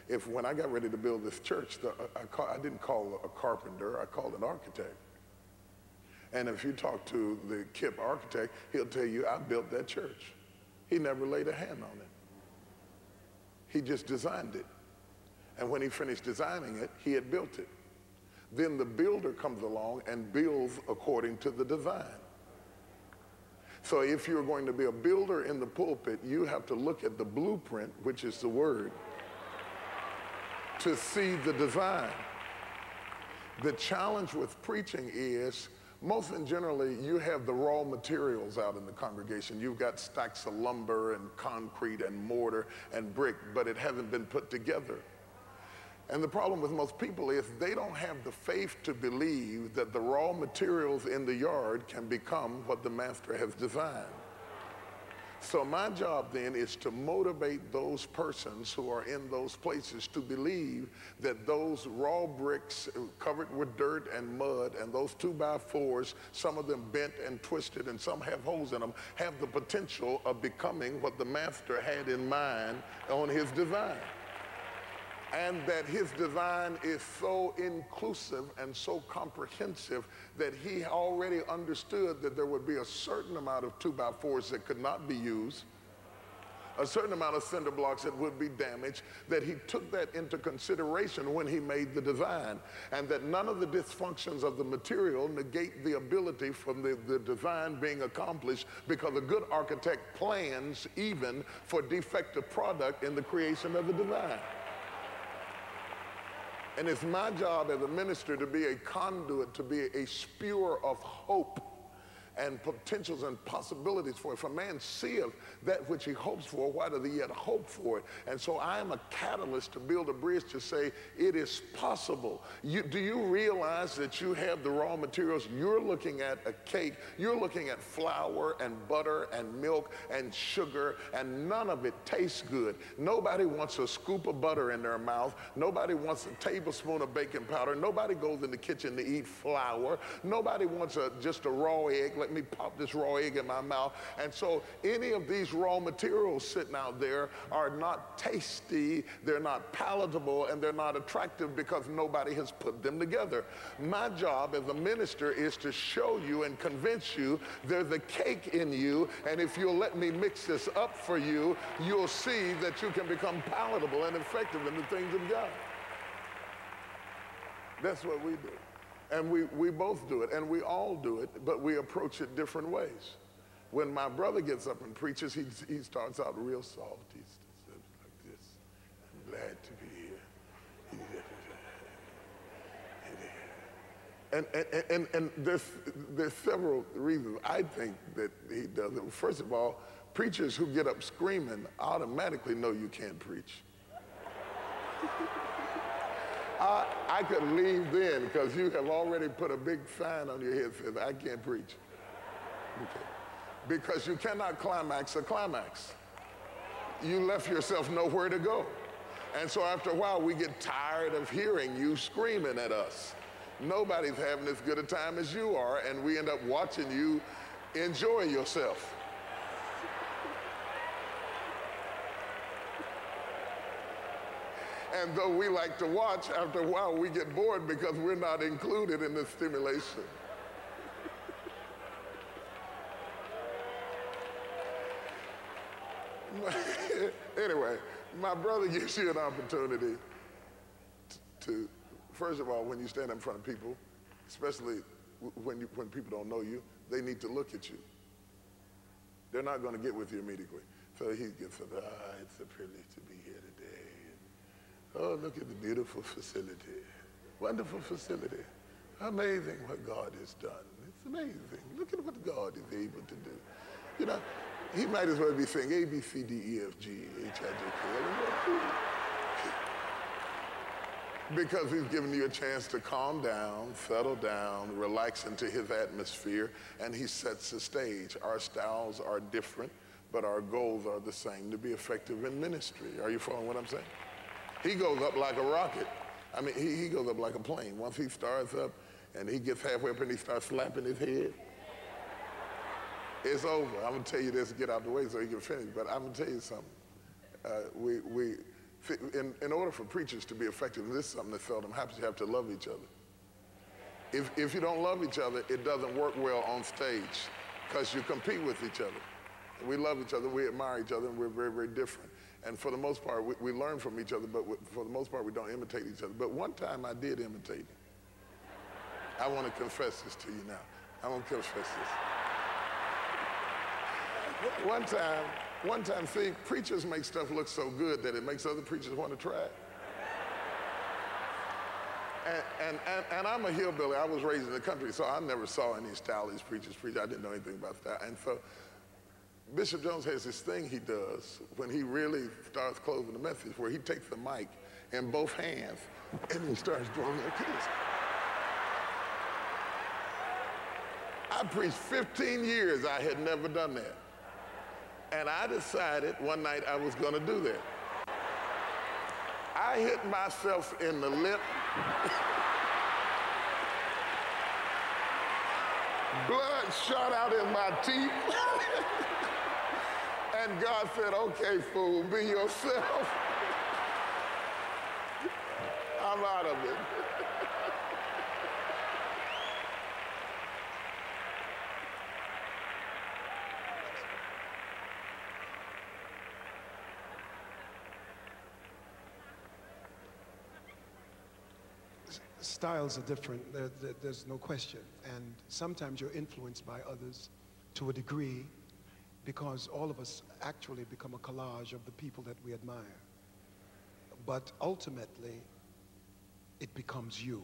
If when I got ready to build this church, the, I, call, I didn't call a carpenter, I called an architect. And if you talk to the KIPP architect, he'll tell you, I built that church. He never laid a hand on it. He just designed it. And when he finished designing it, he had built it. Then the builder comes along and builds according to the design. So if you're going to be a builder in the pulpit, you have to look at the blueprint, which is the word, to see the design. The challenge with preaching is most and generally you have the raw materials out in the congregation. You've got stacks of lumber and concrete and mortar and brick, but it hasn't been put together. And the problem with most people is they don't have the faith to believe that the raw materials in the yard can become what the master has designed. So my job then is to motivate those persons who are in those places to believe that those raw bricks covered with dirt and mud and those two by fours, some of them bent and twisted and some have holes in them, have the potential of becoming what the master had in mind on his design and that his design is so inclusive and so comprehensive that he already understood that there would be a certain amount of two by fours that could not be used, a certain amount of cinder blocks that would be damaged, that he took that into consideration when he made the design, and that none of the dysfunctions of the material negate the ability from the, the design being accomplished because a good architect plans even for defective product in the creation of the design. And it's my job as a minister to be a conduit, to be a spewer of hope and potentials and possibilities for it. If a man seeth that which he hopes for, why does he yet hope for it? And so I am a catalyst to build a bridge to say it is possible. You, do you realize that you have the raw materials? You're looking at a cake, you're looking at flour and butter and milk and sugar, and none of it tastes good. Nobody wants a scoop of butter in their mouth. Nobody wants a tablespoon of baking powder. Nobody goes in the kitchen to eat flour. Nobody wants a, just a raw egg let me pop this raw egg in my mouth. And so any of these raw materials sitting out there are not tasty, they're not palatable, and they're not attractive because nobody has put them together. My job as a minister is to show you and convince you there's a cake in you, and if you'll let me mix this up for you, you'll see that you can become palatable and effective in the things of God. That's what we do. And we, we both do it, and we all do it, but we approach it different ways. When my brother gets up and preaches, he, he starts out real soft. He says like this, I'm glad to be here. And, and, and, and there's, there's several reasons I think that he does it. First of all, preachers who get up screaming automatically know you can't preach. I, I could leave then because you have already put a big sign on your head that says, I can't preach. Okay. Because you cannot climax a climax. You left yourself nowhere to go. And so after a while, we get tired of hearing you screaming at us. Nobody's having as good a time as you are, and we end up watching you enjoy yourself. And though we like to watch, after a while we get bored because we're not included in the stimulation. anyway, my brother gives you an opportunity to, first of all, when you stand in front of people, especially when, you, when people don't know you, they need to look at you. They're not going to get with you immediately. So he gets up, ah, it's a privilege to be here today. Oh, look at the beautiful facility. Wonderful facility. Amazing what God has done. It's amazing. Look at what God is able to do. You know, he might as well be saying A, B, C, D, E, F, G, H, I, J, K, L, M, N, because he's given you a chance to calm down, settle down, relax into his atmosphere, and he sets the stage. Our styles are different, but our goals are the same to be effective in ministry. Are you following what I'm saying? He goes up like a rocket. I mean, he, he goes up like a plane. Once he starts up and he gets halfway up and he starts slapping his head, it's over. I'm going to tell you this, get out of the way so he can finish, but I'm going to tell you something. Uh, we, we, in, in order for preachers to be effective, this is something that seldom happens, you have to love each other. If, if you don't love each other, it doesn't work well on stage because you compete with each other. We love each other, we admire each other, and we're very, very different. And for the most part, we, we learn from each other, but we, for the most part, we don't imitate each other. But one time I did imitate him. I want to confess this to you now. I want to confess this. One time, one time, see, preachers make stuff look so good that it makes other preachers want to try it. And, and, and, and, I'm a hillbilly. I was raised in the country, so I never saw any stylish preachers preach. I didn't know anything about that. And so Bishop Jones has this thing he does when he really starts closing the message where he takes the mic in both hands and he starts blowing like this. I preached 15 years. I had never done that. And I decided one night I was going to do that. I hit myself in the lip. Blood shot out in my teeth. and God said, okay, fool, be yourself. I'm out of it. styles are different. There, there, there's no question. And sometimes you're influenced by others to a degree because all of us actually become a collage of the people that we admire. But ultimately, it becomes you.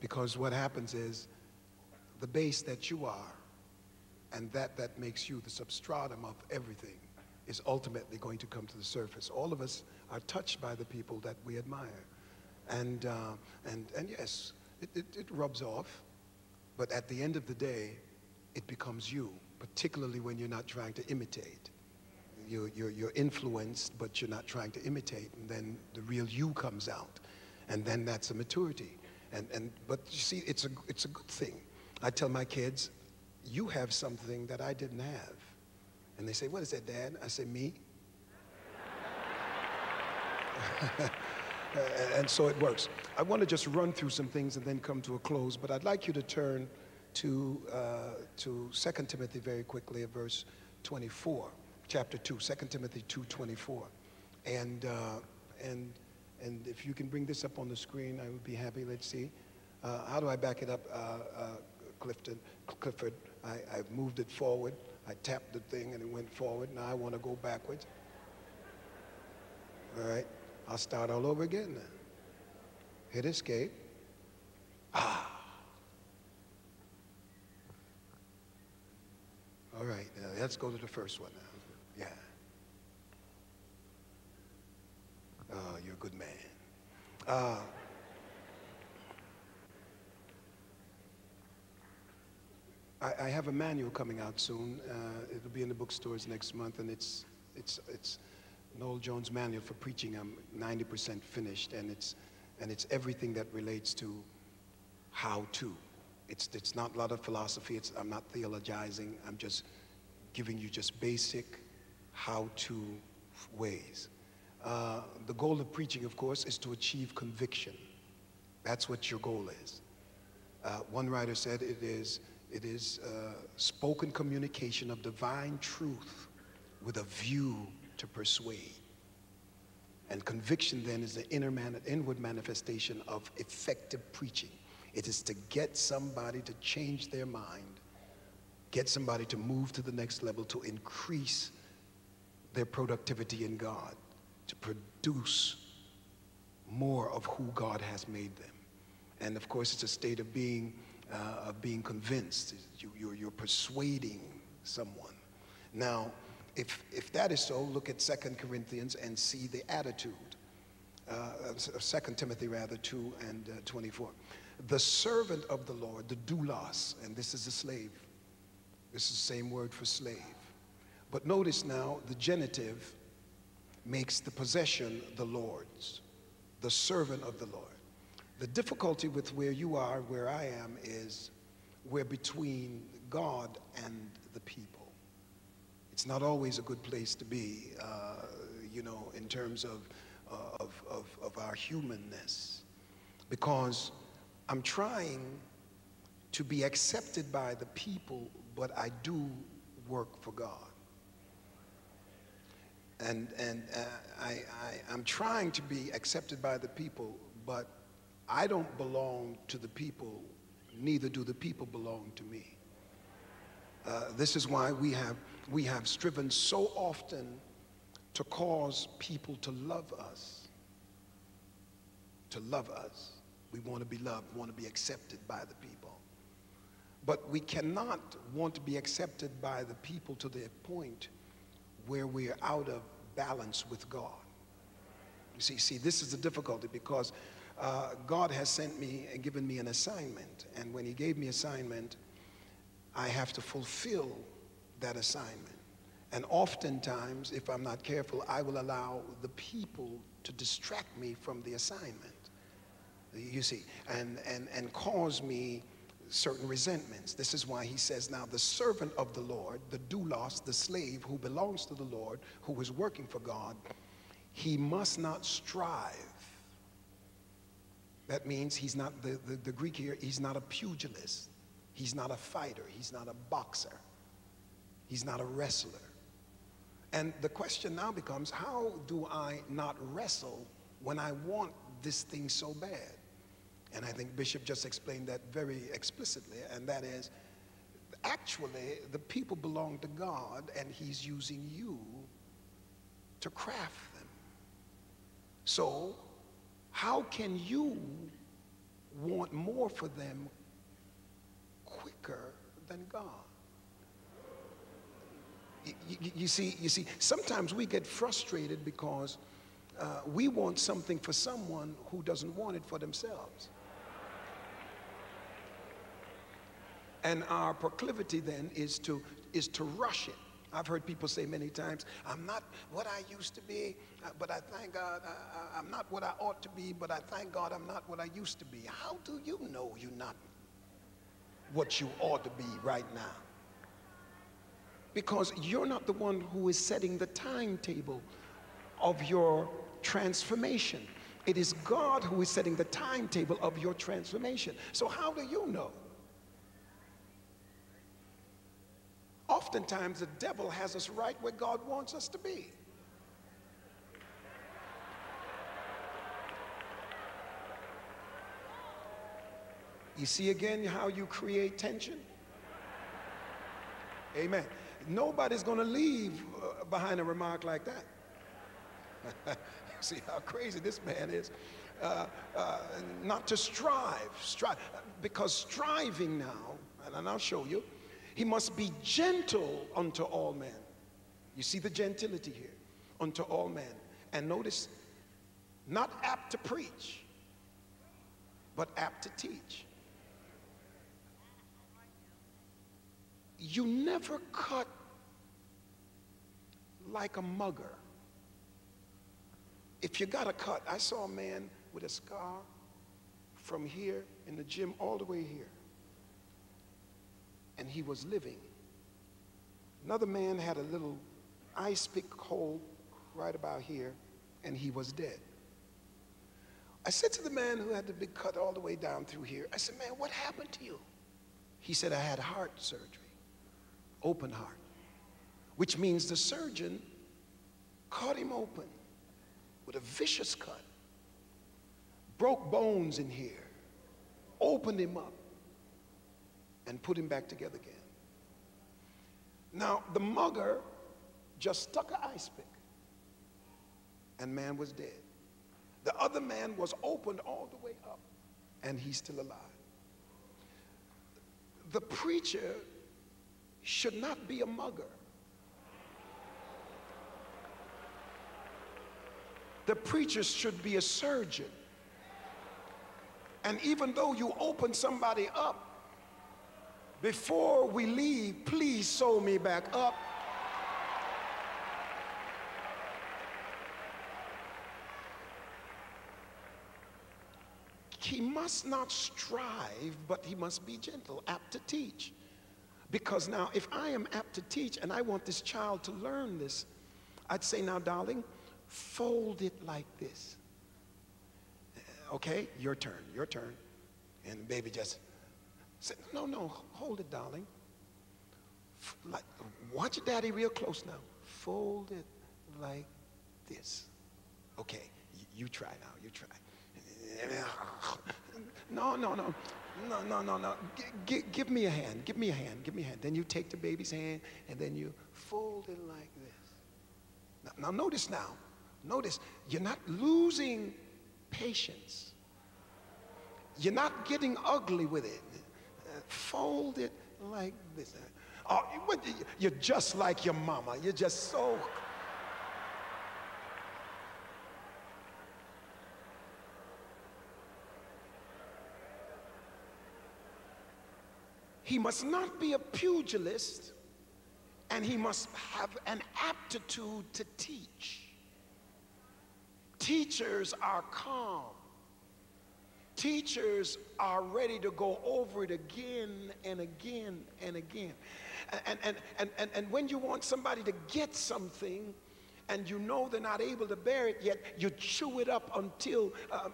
Because what happens is the base that you are and that that makes you the substratum of everything is ultimately going to come to the surface. All of us are touched by the people that we admire. And, uh, and, and yes, it, it, it rubs off. But at the end of the day, it becomes you, particularly when you're not trying to imitate. You're, you're, you're influenced, but you're not trying to imitate. And then the real you comes out. And then that's a maturity. And, and, but you see, it's a, it's a good thing. I tell my kids, you have something that I didn't have. And they say, what is that, Dad? I say, me. And so it works. I want to just run through some things and then come to a close, but I'd like you to turn to, uh, to 2 Timothy very quickly at verse 24, chapter 2, 2 Timothy 2.24. And, uh, and, and if you can bring this up on the screen, I would be happy. Let's see. Uh, how do I back it up, uh, uh, Clifton, Clifford? I, I've moved it forward. I tapped the thing and it went forward. Now I want to go backwards. All right. I'll start all over again. Hit escape. Ah. All right, now let's go to the first one now. Yeah. Oh, you're a good man. Uh, I, I, have a manual coming out soon. Uh, it'll be in the bookstores next month, and it's it's it's Noel Jones manual for preaching. I'm 90% finished, and it's, and it's everything that relates to how to. It's, it's not a lot of philosophy. It's, I'm not theologizing. I'm just giving you just basic how to ways. Uh, the goal of preaching, of course, is to achieve conviction. That's what your goal is. Uh, one writer said it is, it is uh, spoken communication of divine truth with a view to persuade. And conviction then is the inner man, inward manifestation of effective preaching. It is to get somebody to change their mind, get somebody to move to the next level, to increase their productivity in God, to produce more of who God has made them. And of course, it's a state of being, uh, of being convinced. You, you're, you're persuading someone. Now, if, if that is so, look at Second Corinthians and see the attitude. Uh, 2 Timothy rather, 2 and uh, 24. The servant of the Lord, the doulos, and this is a slave. This is the same word for slave. But notice now the genitive makes the possession the Lord's, the servant of the Lord. The difficulty with where you are, where I am, is we're between God and the people it's not always a good place to be, uh, you know, in terms of, uh, of, of, of our humanness. Because I'm trying to be accepted by the people, but I do work for God. And, and uh, I, I, I'm trying to be accepted by the people, but I don't belong to the people, neither do the people belong to me. Uh, this is why we have we have striven so often to cause people to love us. To love us. We want to be loved, want to be accepted by the people. But we cannot want to be accepted by the people to the point where we are out of balance with God. You see, see, this is the difficulty because uh, God has sent me and given me an assignment. And when he gave me assignment, I have to fulfill that assignment. And oftentimes, if I'm not careful, I will allow the people to distract me from the assignment. You see, and, and, and cause me certain resentments. This is why he says, now the servant of the Lord, the doulos, the slave who belongs to the Lord, who is working for God, he must not strive. That means he's not, the, the, the Greek here, he's not a pugilist. He's not a fighter. He's not a boxer. He's not a wrestler. And the question now becomes how do I not wrestle when I want this thing so bad? And I think Bishop just explained that very explicitly, and that is actually the people belong to God, and He's using you to craft them. So, how can you want more for them quicker than God? you, you, see, you see, sometimes we get frustrated because uh, we want something for someone who doesn't want it for themselves. And our proclivity then is to, is to rush it. I've heard people say many times, I'm not what I used to be, uh, but I thank God I, am not what I ought to be, but I thank God I'm not what I used to be. How do you know you're not what you ought to be right now? because you're not the one who is setting the timetable of your transformation. It is God who is setting the timetable of your transformation. So, how do you know? Oftentimes, the devil has us right where God wants us to be. You see again how you create tension? Amen nobody's going to leave uh, behind a remark like that. See how crazy this man is. Uh, uh, not to strive, strive, because striving now, and I'll show you, he must be gentle unto all men. You see the gentility here, unto all men. And notice, not apt to preach, but apt to teach. You never cut like a mugger. If you got a cut, I saw a man with a scar from here in the gym all the way here. And he was living. Another man had a little ice pick hole right about here, and he was dead. I said to the man who had the big cut all the way down through here, I said, Man, what happened to you? He said, I had heart surgery, open heart, which means the surgeon cut him open with a vicious cut, broke bones in here, opened him up, and put him back together again. Now, the mugger just stuck an ice pick, and man was dead. The other man was opened all the way up, and he's still alive. The preacher should not be a mugger. The preacher should be a surgeon. And even though you open somebody up, before we leave, please sew me back up. He must not strive, but he must be gentle, apt to teach. Because now, if I am apt to teach and I want this child to learn this, I'd say, now, darling, fold it like this. Okay, your turn, your turn. And the baby just said, no, no, hold it, darling. Like, watch your daddy real close now. Fold it like this. Okay, you try now, you try. No, no, no. No, no, no, no. G- g- give me a hand. Give me a hand. Give me a hand. Then you take the baby's hand and then you fold it like this. Now, now notice now. Notice you're not losing patience. You're not getting ugly with it. Fold it like this. Oh, you're just like your mama. You're just so He must not be a pugilist, and he must have an aptitude to teach. Teachers are calm. Teachers are ready to go over it again and again and again. And, and, and, and, and when you want somebody to get something, and you know they're not able to bear it yet, you chew it up until uh,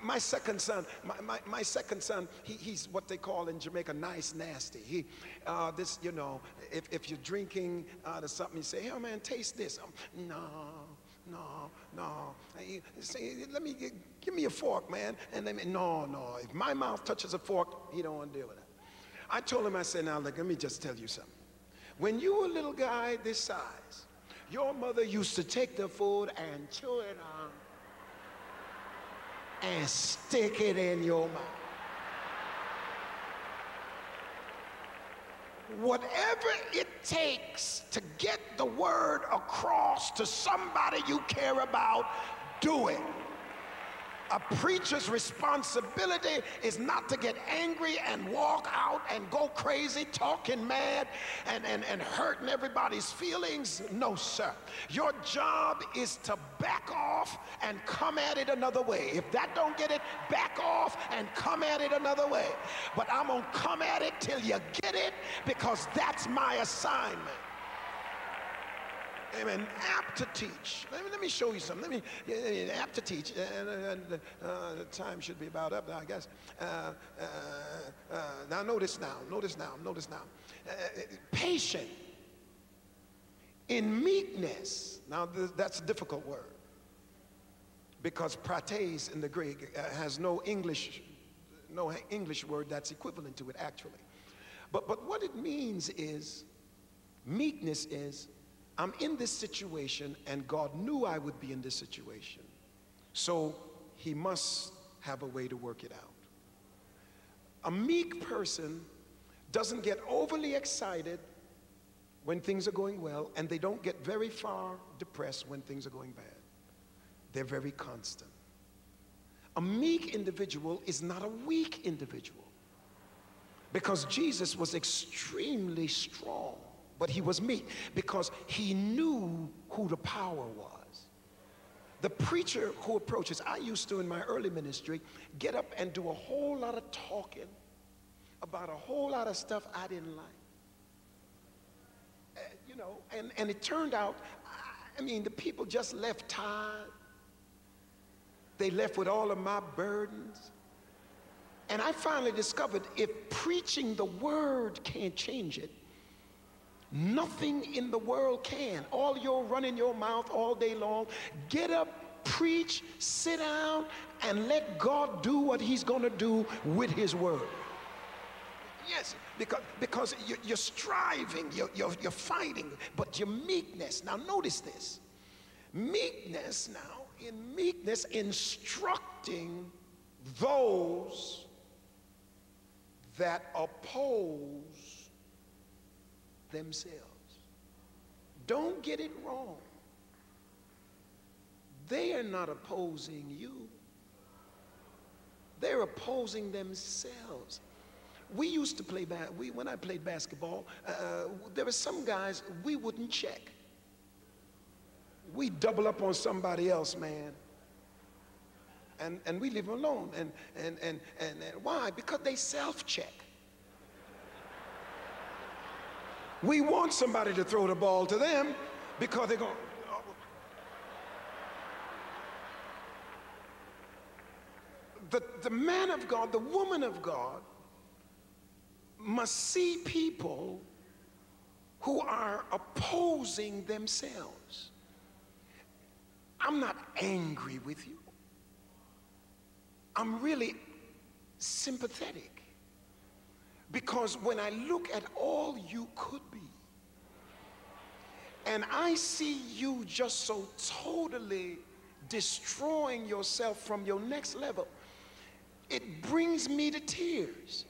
my second son, my, my, my second son, he, he's what they call in Jamaica nice nasty. He, uh, this, you know, if, if you're drinking uh, to something, you say, hey man, taste this. Um, no, no, no. Say, let me, give me a fork, man. And then, no, no. If my mouth touches a fork, he don't want to deal with it. I told him, I said, now look, let me just tell you something. When you were a little guy this size, your mother used to take the food and chew it on and stick it in your mouth. Whatever it takes to get the word across to somebody you care about, do it. A preacher's responsibility is not to get angry and walk out and go crazy, talking mad and, and, and hurting everybody's feelings. No, sir. Your job is to back off and come at it another way. If that don't get it, back off and come at it another way. But I'm going to come at it till you get it because that's my assignment. Amen. Apt to teach. Let me, let me show you something. Let me, apt to teach. And, and uh, the time should be about up now, I guess. Uh, uh, uh now, notice now. Notice now. Notice now. Uh, patient. In meekness. Now, th that's a difficult word. Because praotes in the Greek uh, has no English, no English word that's equivalent to it, actually. But, but what it means is, meekness is I'm in this situation, and God knew I would be in this situation. So he must have a way to work it out. A meek person doesn't get overly excited when things are going well, and they don't get very far depressed when things are going bad. They're very constant. A meek individual is not a weak individual because Jesus was extremely strong but he was meek because he knew who the power was. The preacher who approaches, I used to in my early ministry, get up and do a whole lot of talking about a whole lot of stuff I didn't like. Uh, you know, and, and it turned out, I mean, the people just left tired. They left with all of my burdens. And I finally discovered if preaching the word can't change it, nothing in the world can. All your running your mouth all day long, get up, preach, sit down, and let God do what He's going to do with His word. Yes, because, because you're, striving, you're, you're, you're fighting, but your meekness. Now, notice this meekness now, in meekness, instructing those that oppose themselves. Don't get it wrong. They are not opposing you. They're opposing themselves. We used to play, ba- we, when I played basketball, uh, there were some guys we wouldn't check. We double up on somebody else, man and, and we leave them alone. And, and, and, and, and why? Because they self check. We want somebody to throw the ball to them because they're going, the, the man of God, the woman of God, must see people who are opposing themselves. I'm not angry with you. I'm really sympathetic because when I look at all you could be, and I see you just so totally destroying yourself from your next level, it brings me to tears.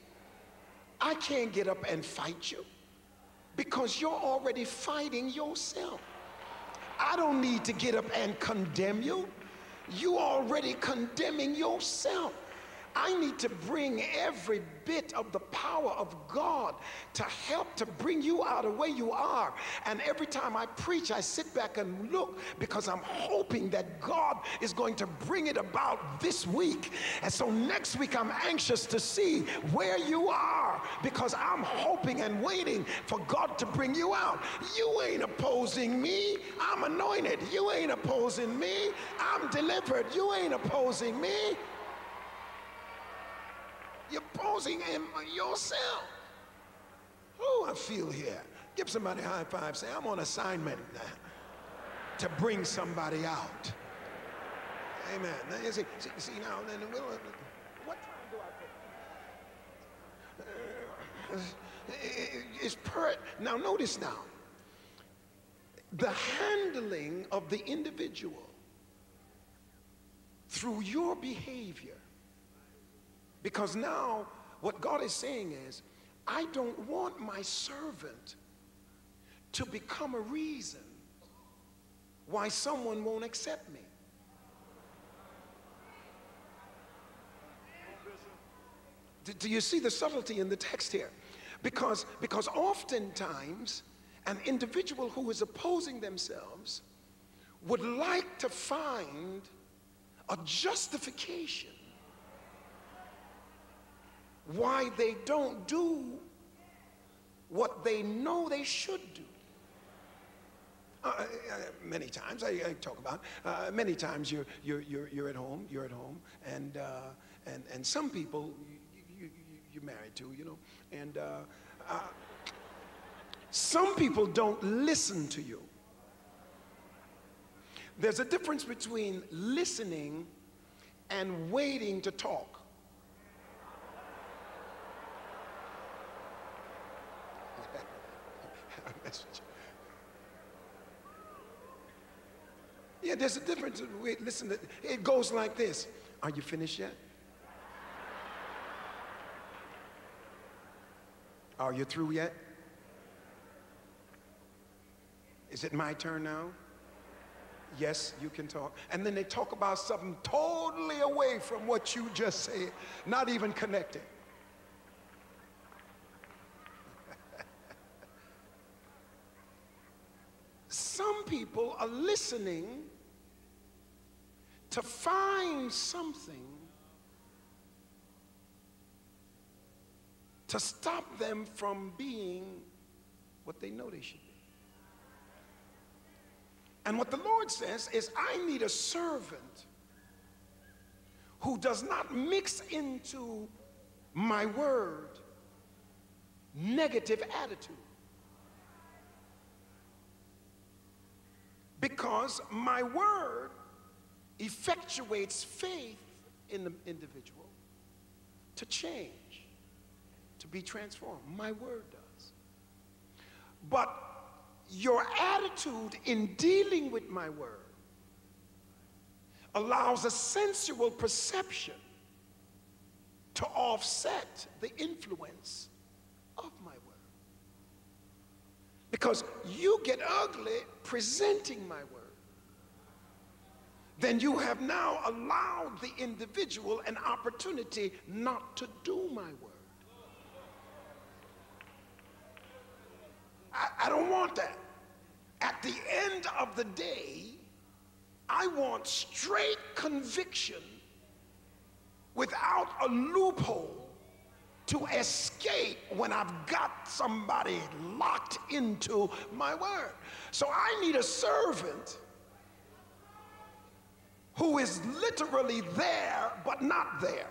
I can't get up and fight you because you're already fighting yourself. I don't need to get up and condemn you you already condemning yourself. I need to bring every bit of the power of God to help to bring you out of where you are. And every time I preach, I sit back and look because I'm hoping that God is going to bring it about this week. And so next week, I'm anxious to see where you are because I'm hoping and waiting for God to bring you out. You ain't opposing me. I'm anointed. You ain't opposing me. I'm delivered. You ain't opposing me. You're posing in yourself. Oh, I feel here. Give somebody a high five. Say, I'm on assignment now to bring somebody out. Amen. Now, you see, see, see now, then, we'll, what time do I put? Uh, it's per. Now, notice now. The handling of the individual through your behavior because now what God is saying is, I don't want my servant to become a reason why someone won't accept me. Do, do you see the subtlety in the text here? Because, because oftentimes an individual who is opposing themselves would like to find a justification why they don't do what they know they should do. Uh, uh, many times I, I talk about uh, many times you're, you're, you're, you're at home you're at home and, uh, and, and some people you, you, you're married to you know and uh, uh, some people don't listen to you there's a difference between listening and waiting to talk Yeah, there's a difference. Wait, listen, it goes like this. Are you finished yet? Are you through yet? Is it my turn now? Yes, you can talk. And then they talk about something totally away from what you just said, not even connected. Some people are listening to find something to stop them from being what they know they should be. And what the Lord says is, I need a servant who does not mix into my word negative attitude. Because my word effectuates faith in the individual to change, to be transformed. My word does. But your attitude in dealing with my word allows a sensual perception to offset the influence of my word. Because you get ugly presenting my word, then you have now allowed the individual an opportunity not to do my word. I, I don't want that. At the end of the day, I want straight conviction without a loophole to escape when I've got somebody locked into my word. So I need a servant who is literally there but not there.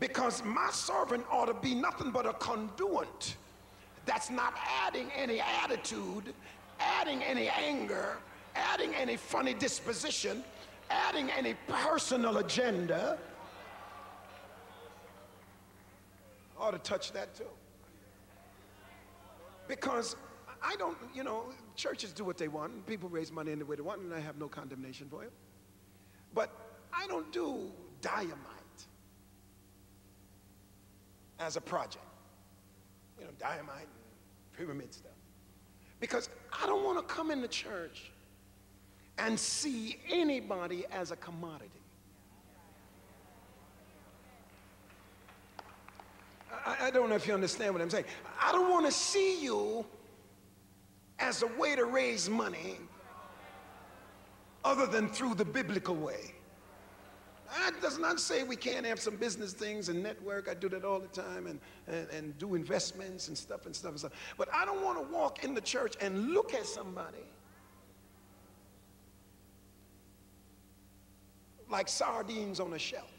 Because my servant ought to be nothing but a conduit that's not adding any attitude, adding any anger, adding any funny disposition, adding any personal agenda. Ought to touch that too. Because I don't, you know, churches do what they want, people raise money in the way they want, and I have no condemnation for it. But I don't do dynamite as a project. You know, dynamite pyramid stuff. Because I don't want to come into church and see anybody as a commodity. I, I, don't know if you understand what I'm saying. I don't want to see you as a way to raise money other than through the biblical way. That does not say we can't have some business things and network. I do that all the time and, and, and do investments and stuff and stuff and stuff. But I don't want to walk in the church and look at somebody like sardines on a shelf.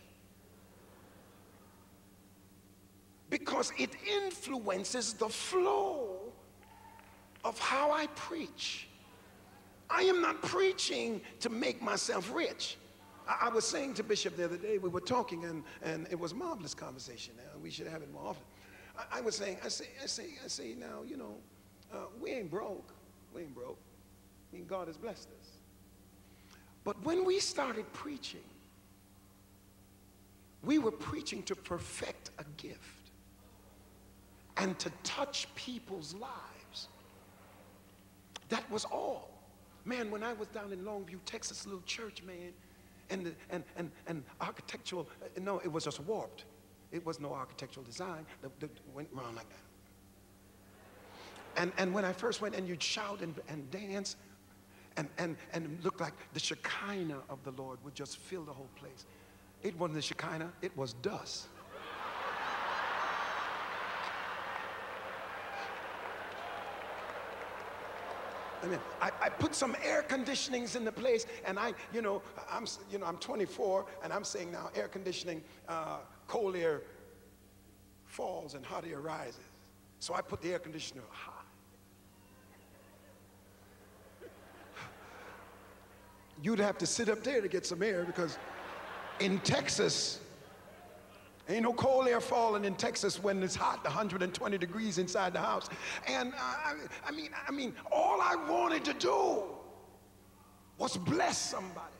Because it influences the flow of how I preach. I am not preaching to make myself rich. I, I, was saying to Bishop the other day, we were talking, and, and it was a marvelous conversation. Now, we should have it more often. I, I was saying, I say, I say, I say, now, you know, uh, we ain't broke. We ain't broke. I mean, God has blessed us. But when we started preaching, we were preaching to perfect a gift and to touch people's lives. That was all. Man, when I was down in Longview, Texas, little church, man, and, and, and, and architectural, uh, no, it was just warped. It was no architectural design that, went wrong like that. And, and when I first went and you'd shout and, and dance and, and, and look like the Shekinah of the Lord would just fill the whole place. It wasn't the Shekinah, it was dust. I mean, I, I, put some air conditionings in the place, and I, you know, I'm, you know, I'm 24, and I'm saying now, air conditioning, uh, cold air falls and hot air rises. So I put the air conditioner high. You'd have to sit up there to get some air because in Texas, Ain't no cold air falling in Texas when it's hot, 120 degrees inside the house. And uh, I, I mean, I mean, all I wanted to do was bless somebody.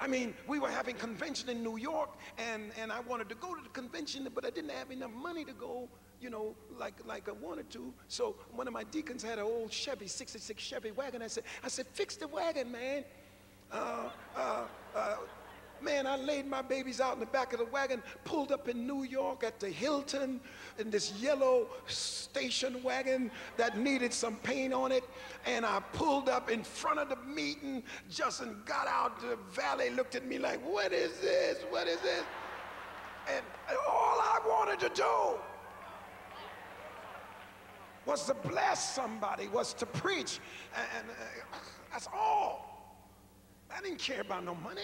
I mean, we were having convention in New York, and, and I wanted to go to the convention, but I didn't have enough money to go, you know, like, like I wanted to. So one of my deacons had an old Chevy, 66 Chevy wagon. I said, I said, fix the wagon, man. Uh, uh, uh, Man, I laid my babies out in the back of the wagon, pulled up in New York at the Hilton in this yellow station wagon that needed some paint on it. And I pulled up in front of the meeting. Justin got out. The valet looked at me like, What is this? What is this? And all I wanted to do was to bless somebody, was to preach. And uh, that's all. I didn't care about no money.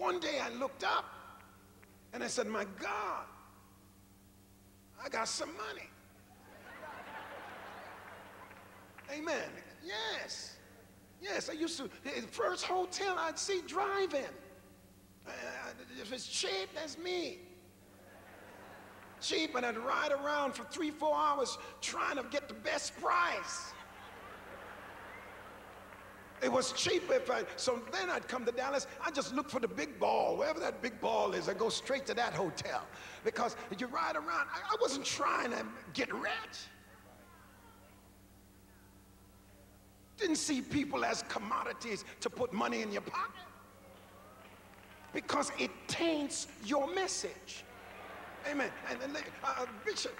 One day I looked up and I said, My God, I got some money. Amen. Yes. Yes, I used to, the first hotel I'd see driving. Uh, if it's cheap, that's me. Cheap, and I'd ride around for three, four hours trying to get the best price. It was cheap if I, so then I'd come to Dallas, I just look for the big ball. Wherever that big ball is, I go straight to that hotel. Because you ride around, I, I wasn't trying to get rich. Didn't see people as commodities to put money in your pocket. Because it taints your message. Amen. And, uh, Bishop,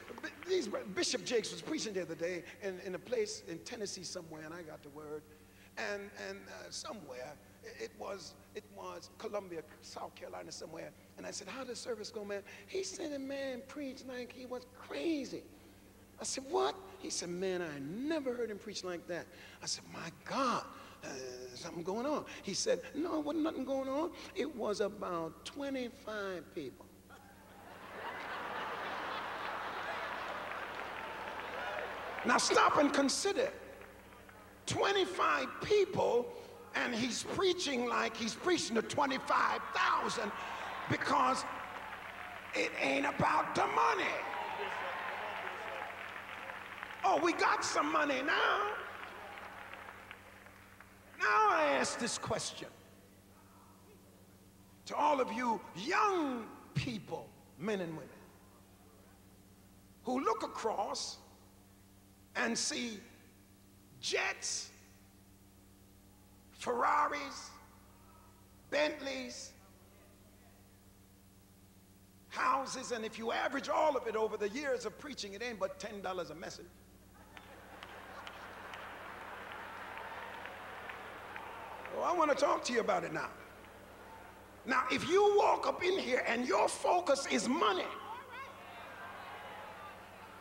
these, Bishop Jakes was preaching the other day in, in a place in Tennessee somewhere, and I got the word and, and uh, somewhere, it was, it was Columbia, South Carolina somewhere. And I said, how did the service go, man? He said, a man preached like he was crazy. I said, what? He said, man, I never heard him preach like that. I said, my God, uh, something going on. He said, no, it wasn't nothing going on. It was about 25 people. now stop and consider 25 people and he's preaching like he's preaching to 25,000 because it ain't about the money. Oh, we got some money now. Now I ask this question to all of you young people, men and women, who look across and see jets, Ferraris, Bentleys, houses, and if you average all of it over the years of preaching, it ain't but $10 a message. Well, I want to talk to you about it now. Now, if you walk up in here and your focus is money,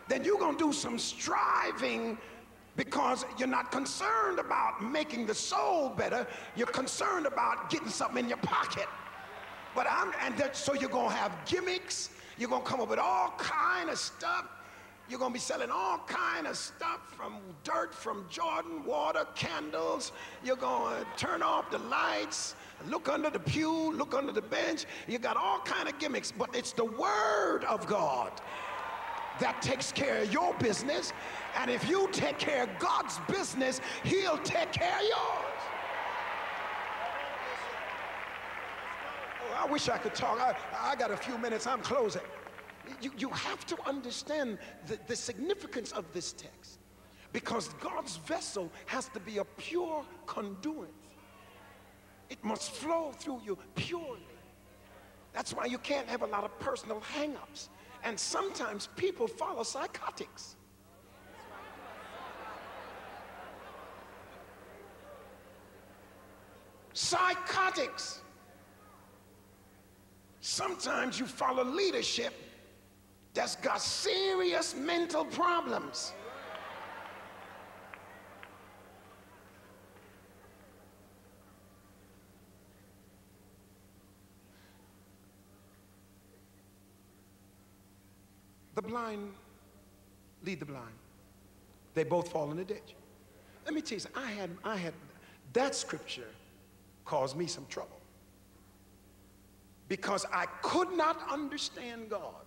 then you're going to do some striving because you're not concerned about making the soul better. You're concerned about getting something in your pocket. But I'm, and that, so you're gonna have gimmicks. You're gonna come up with all kind of stuff. You're gonna be selling all kind of stuff from dirt, from Jordan, water, candles. You're gonna turn off the lights, look under the pew, look under the bench. You got all kind of gimmicks, but it's the word of God that takes care of your business. And if you take care of God's business, He'll take care of yours. Oh, I wish I could talk. I, I got a few minutes. I'm closing. You, you have to understand the, the significance of this text because God's vessel has to be a pure conduit. It must flow through you purely. That's why you can't have a lot of personal hang-ups. And sometimes people follow psychotics. Psychotics. Sometimes you follow leadership that's got serious mental problems. The blind lead the blind. They both fall in the ditch. Let me tell you, something. I had, I had that scripture caused me some trouble because I could not understand God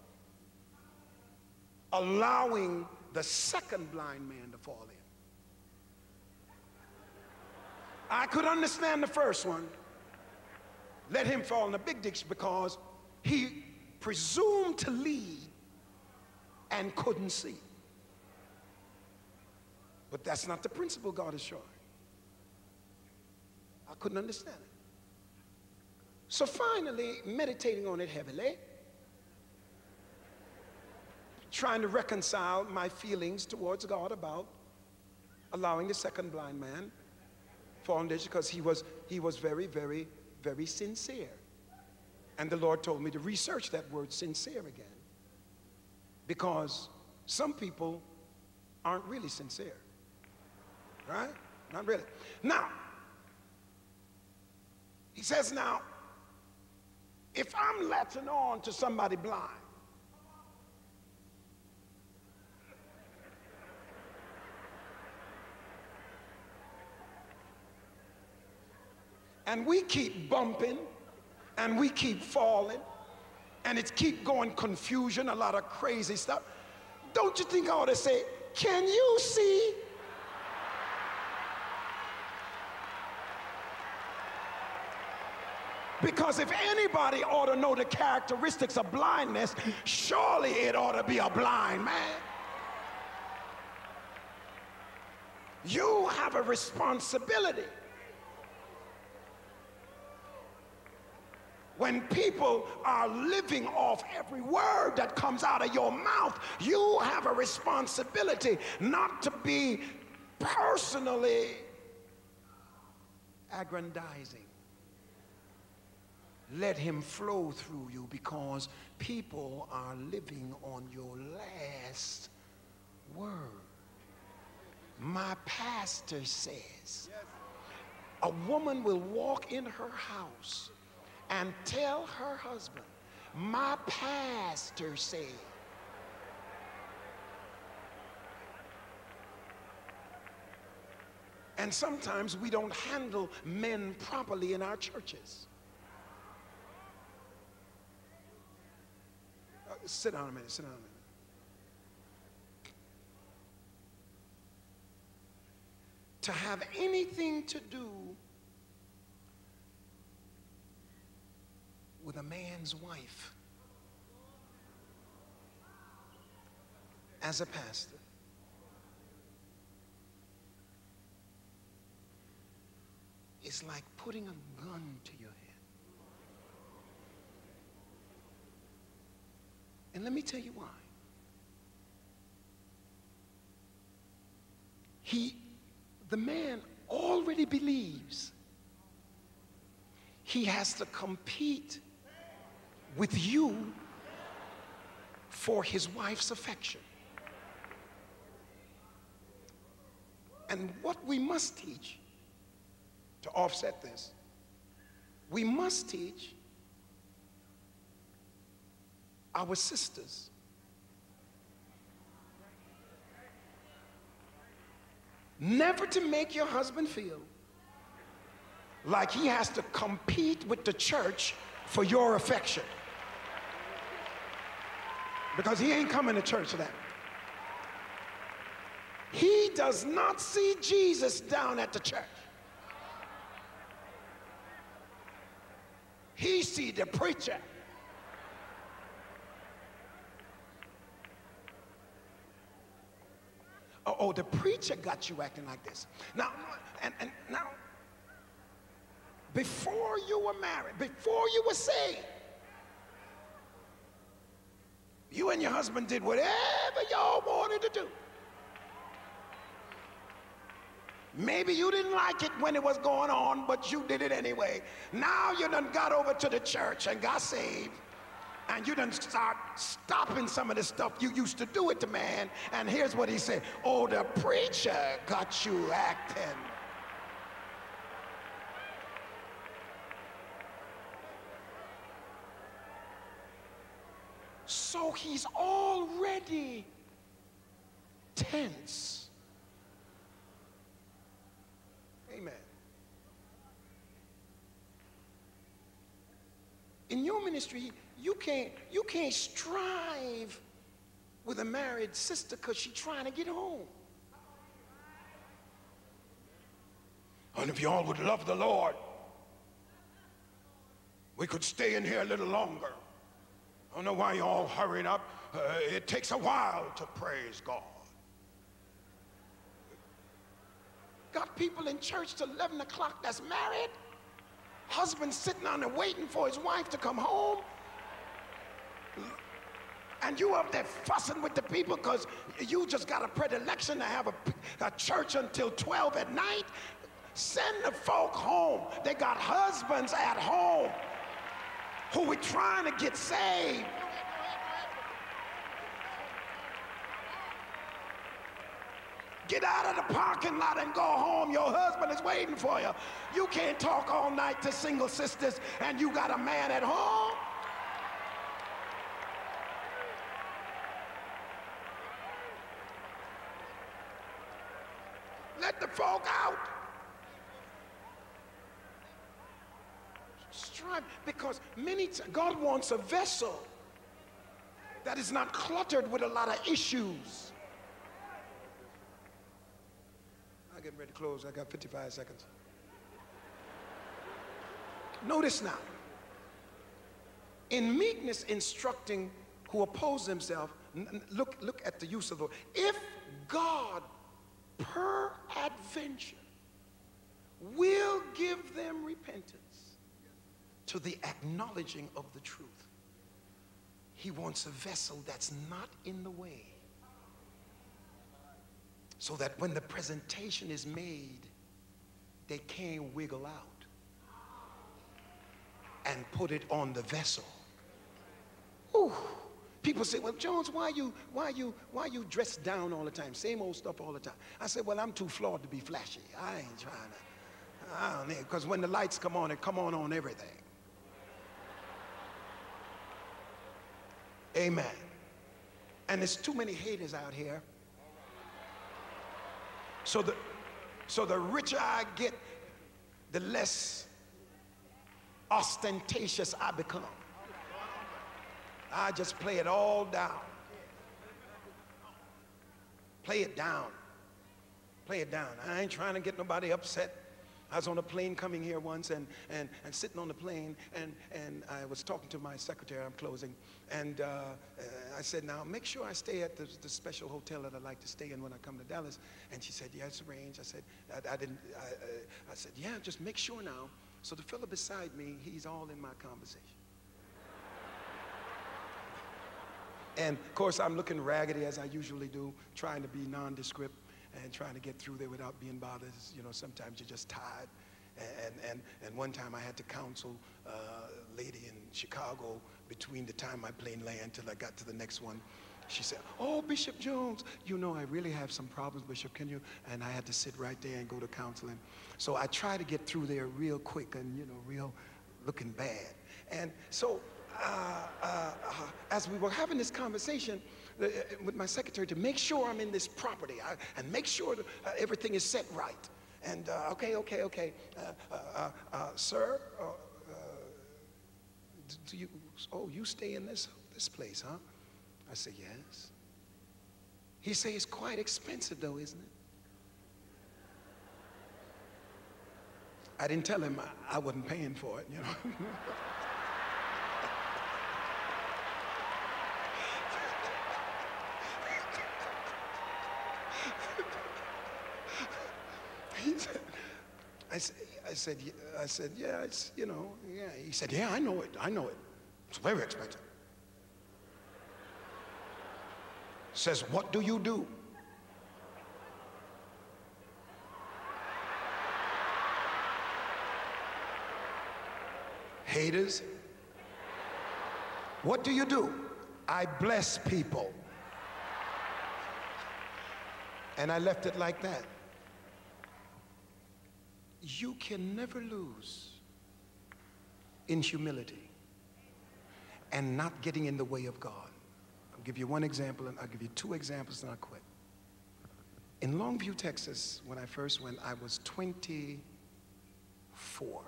allowing the second blind man to fall in. I could understand the first one. Let him fall in the big ditch because he presumed to lead and couldn't see. But that's not the principle God is showing. I couldn't understand it. So finally, meditating on it heavily, trying to reconcile my feelings towards God about allowing the second blind man into because he was he was very, very, very sincere. And the Lord told me to research that word sincere again. Because some people aren't really sincere. Right? Not really. Now, he says, now, if I'm latching on to somebody blind, and we keep bumping and we keep falling and it's keep going confusion a lot of crazy stuff don't you think i ought to say can you see Because if anybody ought to know the characteristics of blindness, surely it ought to be a blind man. You have a responsibility. When people are living off every word that comes out of your mouth, you have a responsibility not to be personally aggrandizing let him flow through you because people are living on your last word. My pastor says a woman will walk in her house and tell her husband, my pastor said, And sometimes we don't handle men properly in our churches. Uh, sit down a minute, sit down a minute. To have anything to do with a man's wife as a pastor. It's like putting a gun to your head. And let me tell you why. He, the man already believes he has to compete with you for his wife's affection. And what we must teach to offset this, we must teach our sisters. Never to make your husband feel like he has to compete with the church for your affection. Because he ain't coming to church that. He does not see Jesus down at the church. He see the preacher oh, oh, the preacher got you acting like this. Now, and, and now, before you were married, before you were saved, you and your husband did whatever y'all wanted to do. Maybe you didn't like it when it was going on, but you did it anyway. Now you done got over to the church and got saved and you done start stopping some of the stuff you used to do it to man. And here's what he said, oh, the preacher got you acting. So he's already tense. Amen. In your ministry, you can't, you can't strive with a married sister because she's trying to get home. And if y'all would love the Lord, we could stay in here a little longer. I don't know why y'all hurrying up. Uh, it takes a while to praise God. Got people in church till 11 o'clock that's married. Husband sitting on there waiting for his wife to come home. And you up there fussing with the people because you just got a predilection to have a, a church until 12 at night. Send the folk home. They got husbands at home who were trying to get saved. Get out of the parking lot and go home. Your husband is waiting for you. You can't talk all night to single sisters and you got a man at home. Let the folk out. Because many times God wants a vessel that is not cluttered with a lot of issues. I'm getting ready to close. I got 55 seconds. Notice now, in meekness instructing who oppose themselves, look, look at the use of the word. If God peradventure will give them repentance to the acknowledging of the truth. He wants a vessel that's not in the way. So that when the presentation is made, they can't wiggle out and put it on the vessel. Ooh. People say, well, Jones, why you, why you, why you dressed down all the time? Same old stuff all the time. I said, well, I'm too flawed to be flashy. I ain't trying to, I don't need, because when the lights come on, it come on on everything. Amen. And there's too many haters out here. So the, so the richer I get, the less ostentatious I become. I just play it all down. Play it down. Play it down. I ain't trying to get nobody upset. I was on a plane coming here once and, and, and sitting on the plane and, and I was talking to my secretary, I'm closing, and uh, uh, I said, now make sure I stay at the, the, special hotel that I like to stay in when I come to Dallas. And she said, yeah, it's arranged. I said, I, I didn't, I, uh, I said, yeah, just make sure now. So the fellow beside me, he's all in my conversation. And of course, I'm looking raggedy as I usually do, trying to be nondescript and trying to get through there without being bothered. You know, sometimes you're just tired. And, and, and one time I had to counsel a lady in Chicago between the time my plane landed till I got to the next one. She said, oh, Bishop Jones, you know, I really have some problems, Bishop, can you? And I had to sit right there and go to counseling. So I try to get through there real quick and, you know, real looking bad. And so uh, uh, uh, as we were having this conversation Uh, with my secretary to make sure I'm in this property I, and make sure that, uh, everything is set right. And uh, okay, okay, okay, uh, uh, sir, do you, oh, you stay in this, this place, huh? I said, yes. He said, it's quite expensive though, isn't it? I didn't tell him I, I wasn't paying for it, you know. I said, I said, I said, yeah, it's, you know, yeah. He said, yeah, I know it. I know it. It's very expensive. Says, what do you do? Haters. What do you do? I bless people. And I left it like that you can never lose in humility and not getting in the way of God. I'll give you one example and I'll give you two examples and I'll quit. In Longview, Texas, when I first went, I was 24,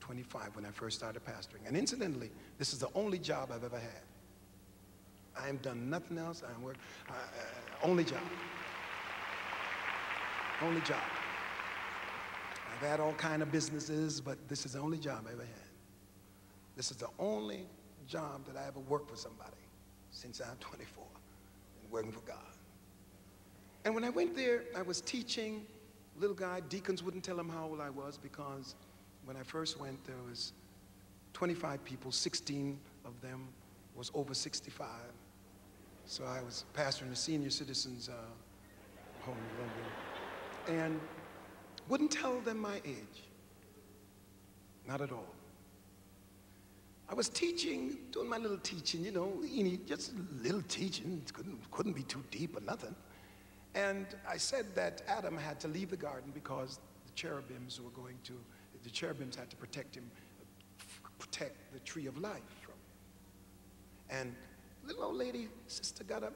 25 when I first started pastoring. And incidentally, this is the only job I've ever had. I have done nothing else. I am work, uh, uh, only job. Only job. I've had all kind of businesses, but this is the only job I ever had. This is the only job that I ever worked for somebody since I'm 24 and working for God. And when I went there, I was teaching, little guy, deacons wouldn't tell him how old I was because when I first went, there was 25 people, 16 of them was over 65. So I was pastoring the senior citizens uh, home and wouldn't tell them my age. Not at all. I was teaching, doing my little teaching, you know, just a little teaching. It couldn't, couldn't be too deep or nothing. And I said that Adam had to leave the garden because the cherubims were going to, the cherubims had to protect him, protect the tree of life from him. And little old lady, sister got up,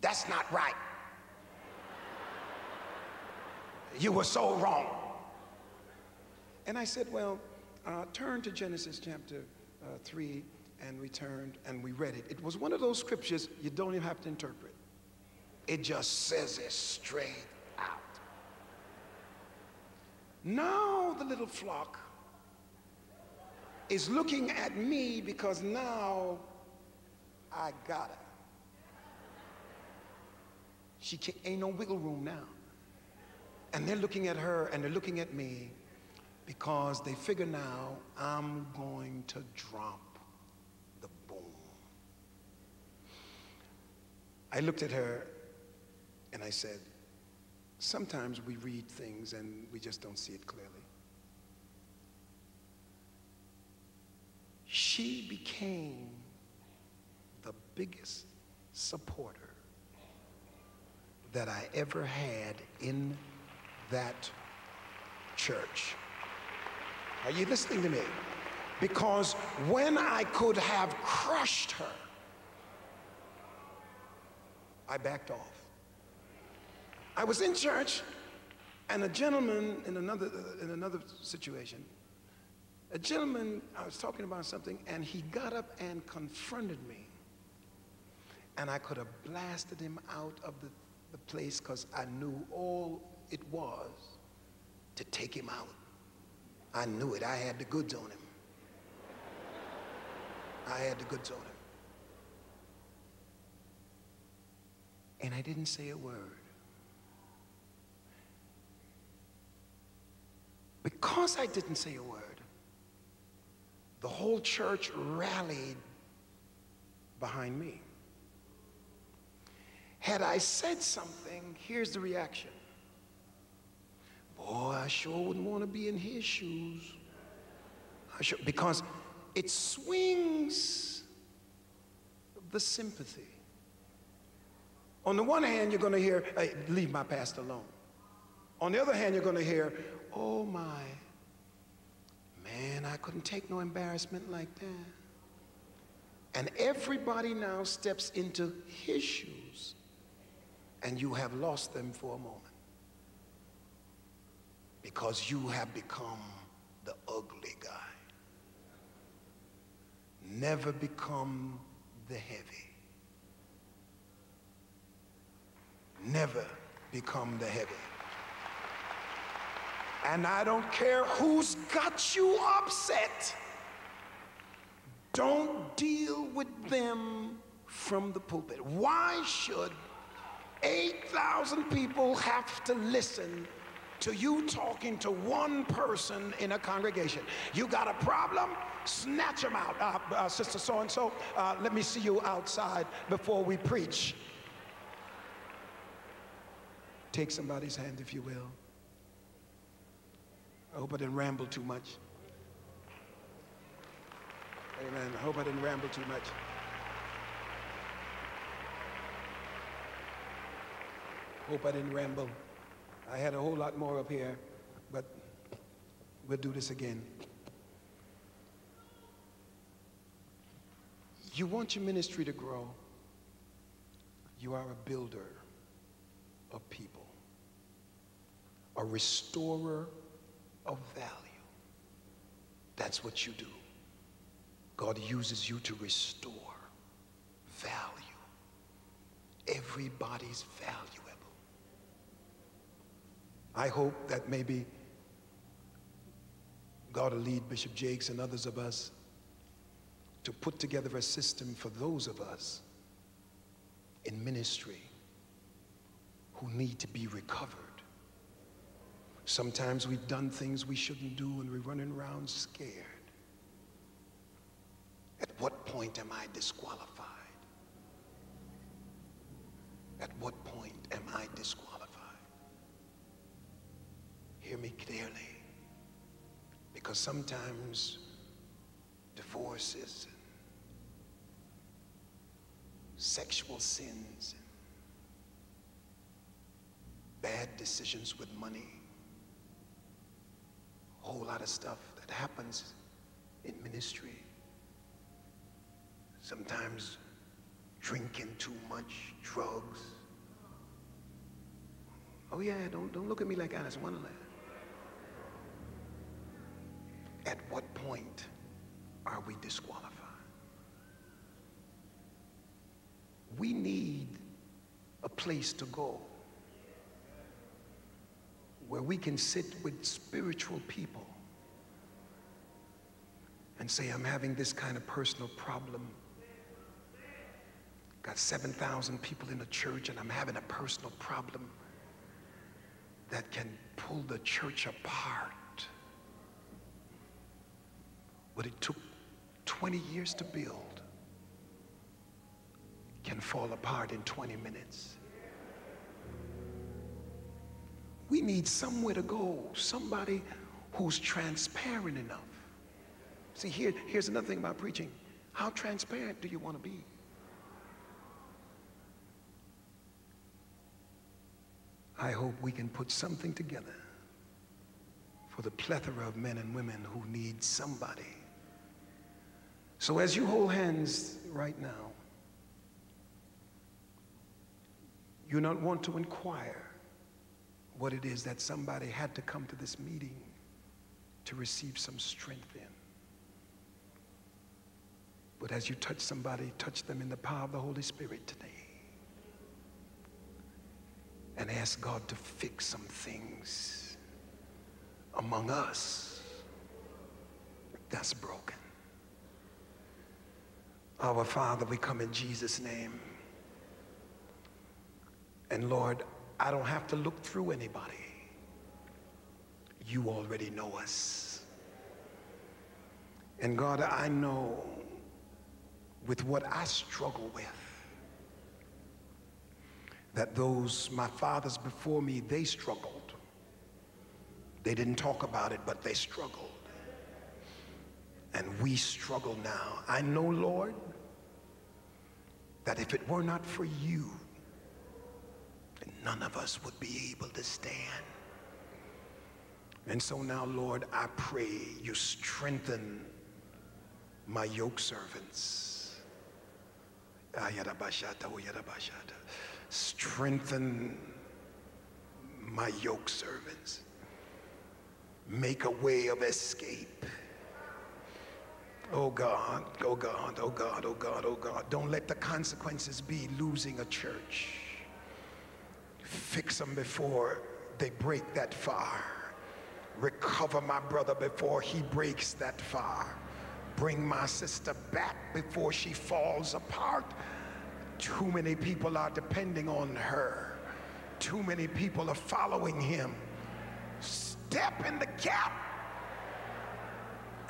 that's not right. You were so wrong. And I said, well, uh, turn to Genesis chapter uh, 3 and we turned and we read it. It was one of those scriptures you don't even have to interpret. It just says it straight out. Now the little flock is looking at me because now I got her. She ain't no wiggle room now. And they're looking at her and they're looking at me because they figure now I'm going to drop the boom. I looked at her and I said, sometimes we read things and we just don't see it clearly. She became the biggest supporter that I ever had in that church. Are you listening to me? Because when I could have crushed her, I backed off. I was in church, and a gentleman in another, uh, in another situation, a gentleman, I was talking about something, and he got up and confronted me. And I could have blasted him out of the, the place because I knew all it was to take him out. I knew it. I had the goods on him. I had the goods on him. And I didn't say a word. Because I didn't say a word, the whole church rallied behind me. Had I said something, here's the reaction. Boy, I sure wouldn't want to be in his shoes. I sure, because it swings the sympathy. On the one hand, you're going to hear, hey, leave my past alone. On the other hand, you're going to hear, oh my, man, I couldn't take no embarrassment like that. And everybody now steps into his shoes, and you have lost them for a moment because you have become the ugly guy. Never become the heavy. Never become the heavy. And I don't care who's got you upset. Don't deal with them from the pulpit. Why should 8,000 people have to listen to you talking to one person in a congregation. You got a problem? Snatch them out. Uh, uh, Sister so and so, let me see you outside before we preach. Take somebody's hand, if you will. I hope I didn't ramble too much. Amen. I hope I didn't ramble too much. Hope I didn't ramble. I had a whole lot more up here, but we'll do this again. You want your ministry to grow, you are a builder of people, a restorer of value. That's what you do. God uses you to restore value. Everybody's valuable. I hope that maybe God will lead Bishop Jakes and others of us to put together a system for those of us in ministry who need to be recovered Sometimes we've done things we shouldn't do and we're running around scared. At what point am I disqualified? At what point am I disqualified? Hear me clearly. Because sometimes divorces, sexual sins, bad decisions with money, a whole lot of stuff that happens in ministry. Sometimes drinking too much, drugs. Oh yeah, don't, don't look at me like Alice in Wonderland. At what point are we disqualified? We need a place to go where we can sit with spiritual people and say, I'm having this kind of personal problem. Got 7,000 people in the church and I'm having a personal problem that can pull the church apart. What it took 20 years to build can fall apart in 20 minutes. We need somewhere to go, somebody who's transparent enough. See, here, here's another thing about preaching. How transparent do you want to be? I hope we can put something together for the plethora of men and women who need somebody. So as you hold hands right now, you not want to inquire what it is that somebody had to come to this meeting to receive some strength in. But as you touch somebody, touch them in the power of the Holy Spirit today. And ask God to fix some things among us that's broken. Our Father, we come in Jesus' name. And Lord, I don't have to look through anybody. You already know us. And God, I know with what I struggle with, that those, my fathers before me, they struggled. They didn't talk about it, but they struggled. And we struggle now. I know, Lord, that if it were not for you, none of us would be able to stand. And so now, Lord, I pray you strengthen my yoke servants. Oh, strengthen my yoke servants. Make a way of escape. Oh God, oh God, oh God, oh God, oh God. Don't let the consequences be losing a church. Fix them before they break that far. Recover my brother before he breaks that far. Bring my sister back before she falls apart. Too many people are depending on her. Too many people are following him. Step in the gap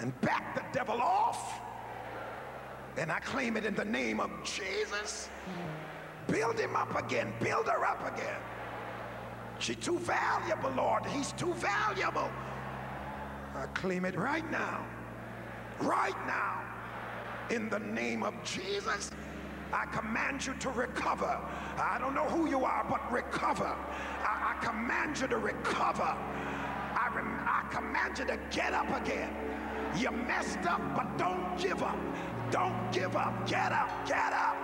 and back the devil off. And I claim it in the name of Jesus. Build him up again. Build her up again. She's too valuable, Lord. He's too valuable. I claim it right now. Right now. In the name of Jesus, I command you to recover. I don't know who you are, but recover. I, I command you to recover. I, I command you to get up again. You messed up, but don't give up. Don't give up. Get up. Get up.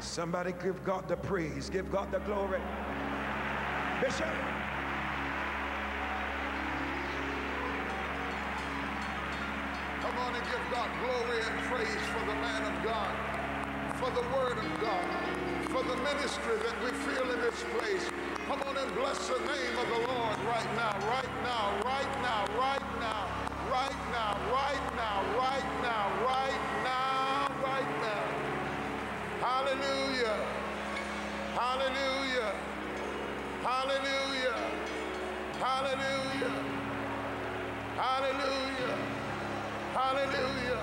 Somebody give God the praise, give God the glory. Bishop. Come on and give God glory and praise for the man of God, for the word of God, for the ministry that we feel in this place. Come on and bless the name of the Lord right now, right now, right now, right now, right now, right now, right now, right now, right now. Hallelujah. Hallelujah. Hallelujah. Hallelujah. Hallelujah. Hallelujah.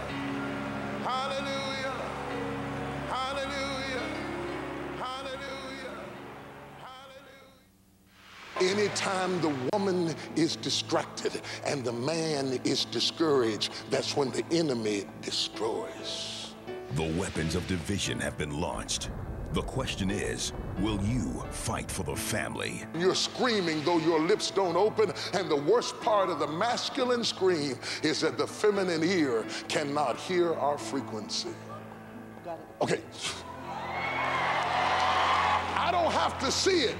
Hallelujah. Anytime the woman is distracted and the man is discouraged, that's when the enemy destroys. The weapons of division have been launched. The question is, will you fight for the family? You're screaming though your lips don't open, and the worst part of the masculine scream is that the feminine ear cannot hear our frequency. Okay. I don't have to see it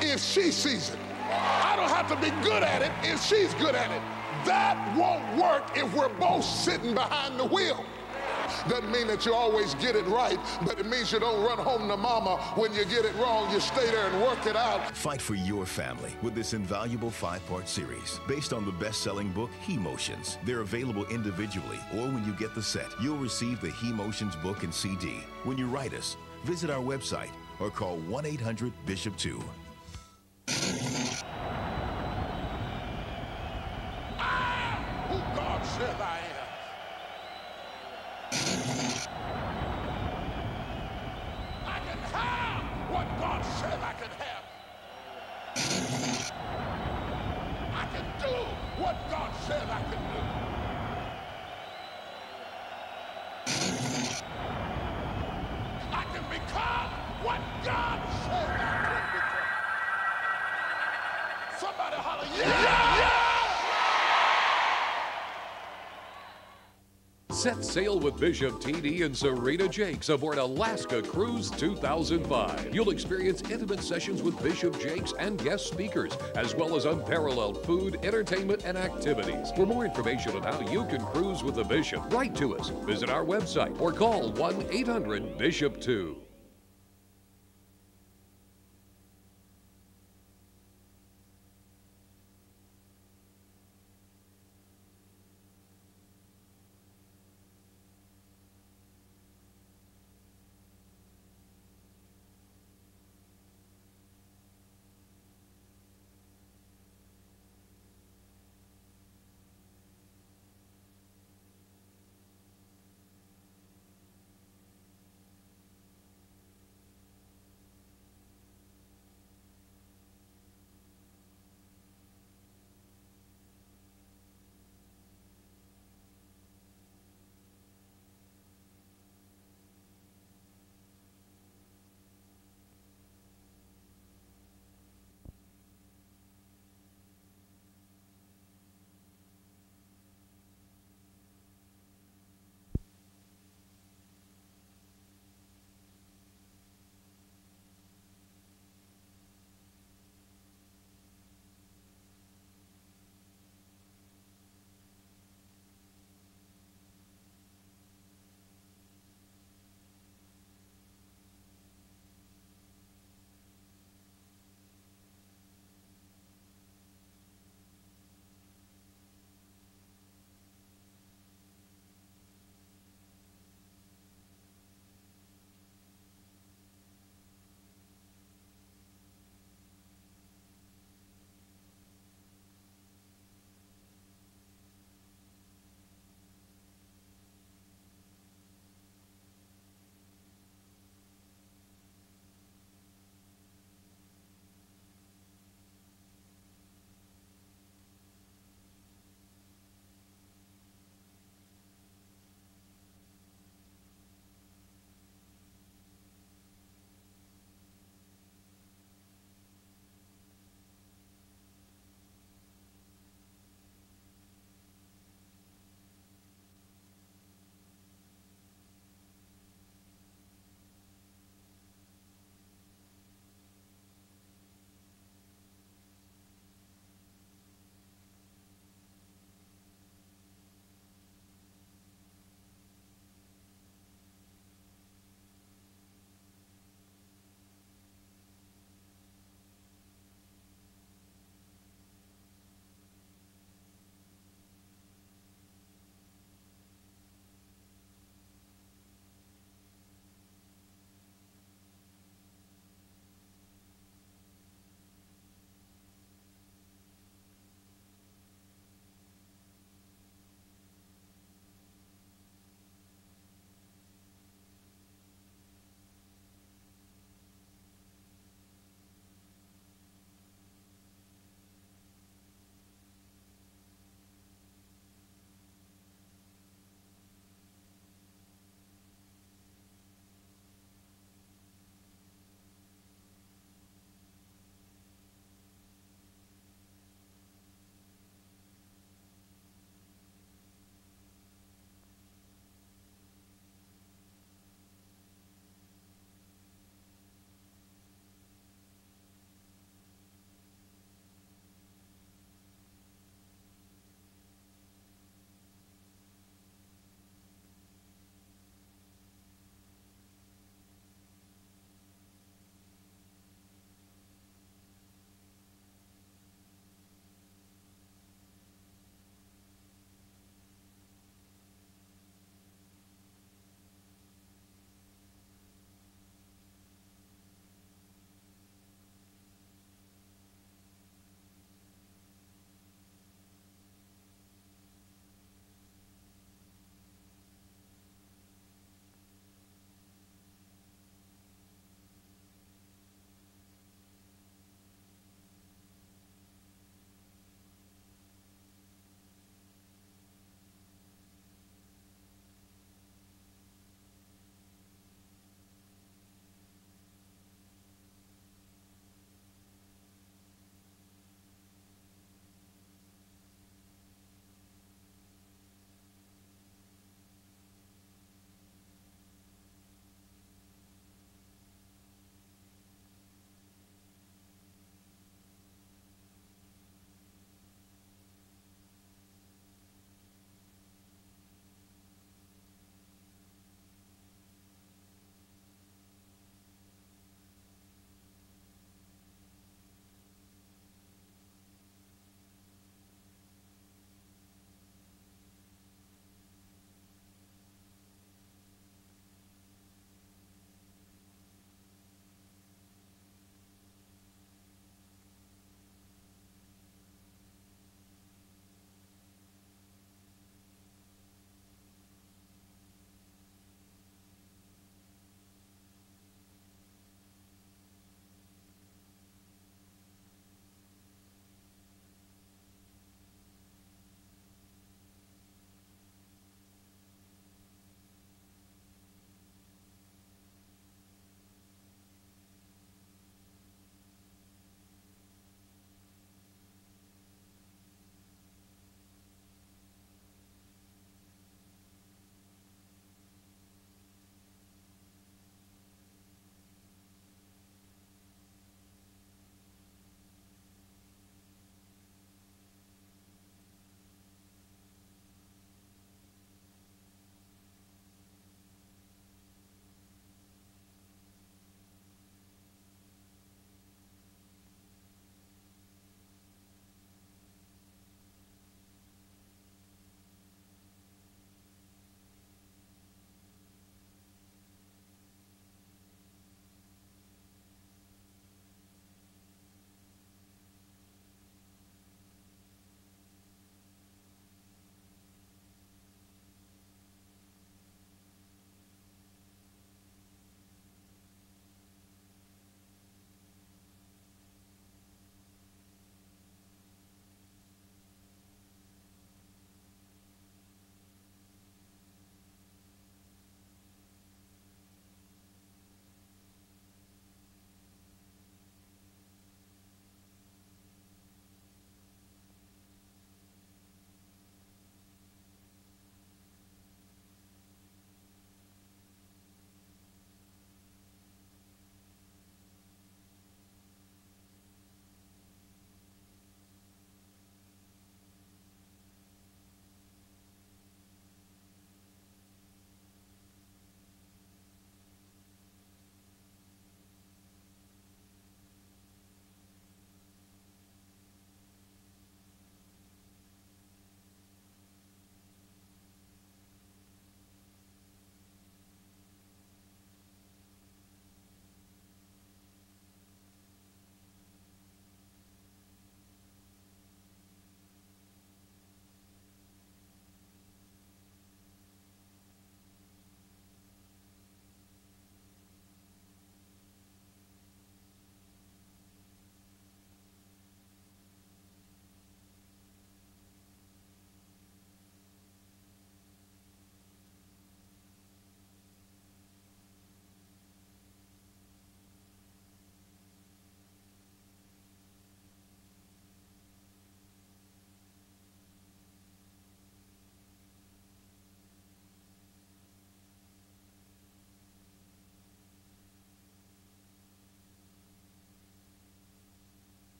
if she sees it. I don't have to be good at it if she's good at it. That won't work if we're both sitting behind the wheel. Doesn't mean that you always get it right, but it means you don't run home to mama when you get it wrong. You stay there and work it out. Fight for your family with this invaluable five-part series based on the best-selling book He Motions. They're available individually or when you get the set, you'll receive the He Motions book and CD. When you write us, visit our website or call 1-800-BISHOP-2. Ah, who God said I can have what God said I can have. I can do what God said I can do. I can become what God said I can become. Somebody holler, yeah, yeah, yeah! Set sail with Bishop TD and Serita Jakes aboard Alaska Cruise 2005. You'll experience intimate sessions with Bishop Jakes and guest speakers, as well as unparalleled food, entertainment, and activities. For more information on how you can cruise with the Bishop, write to us, visit our website, or call 1 800 Bishop 2.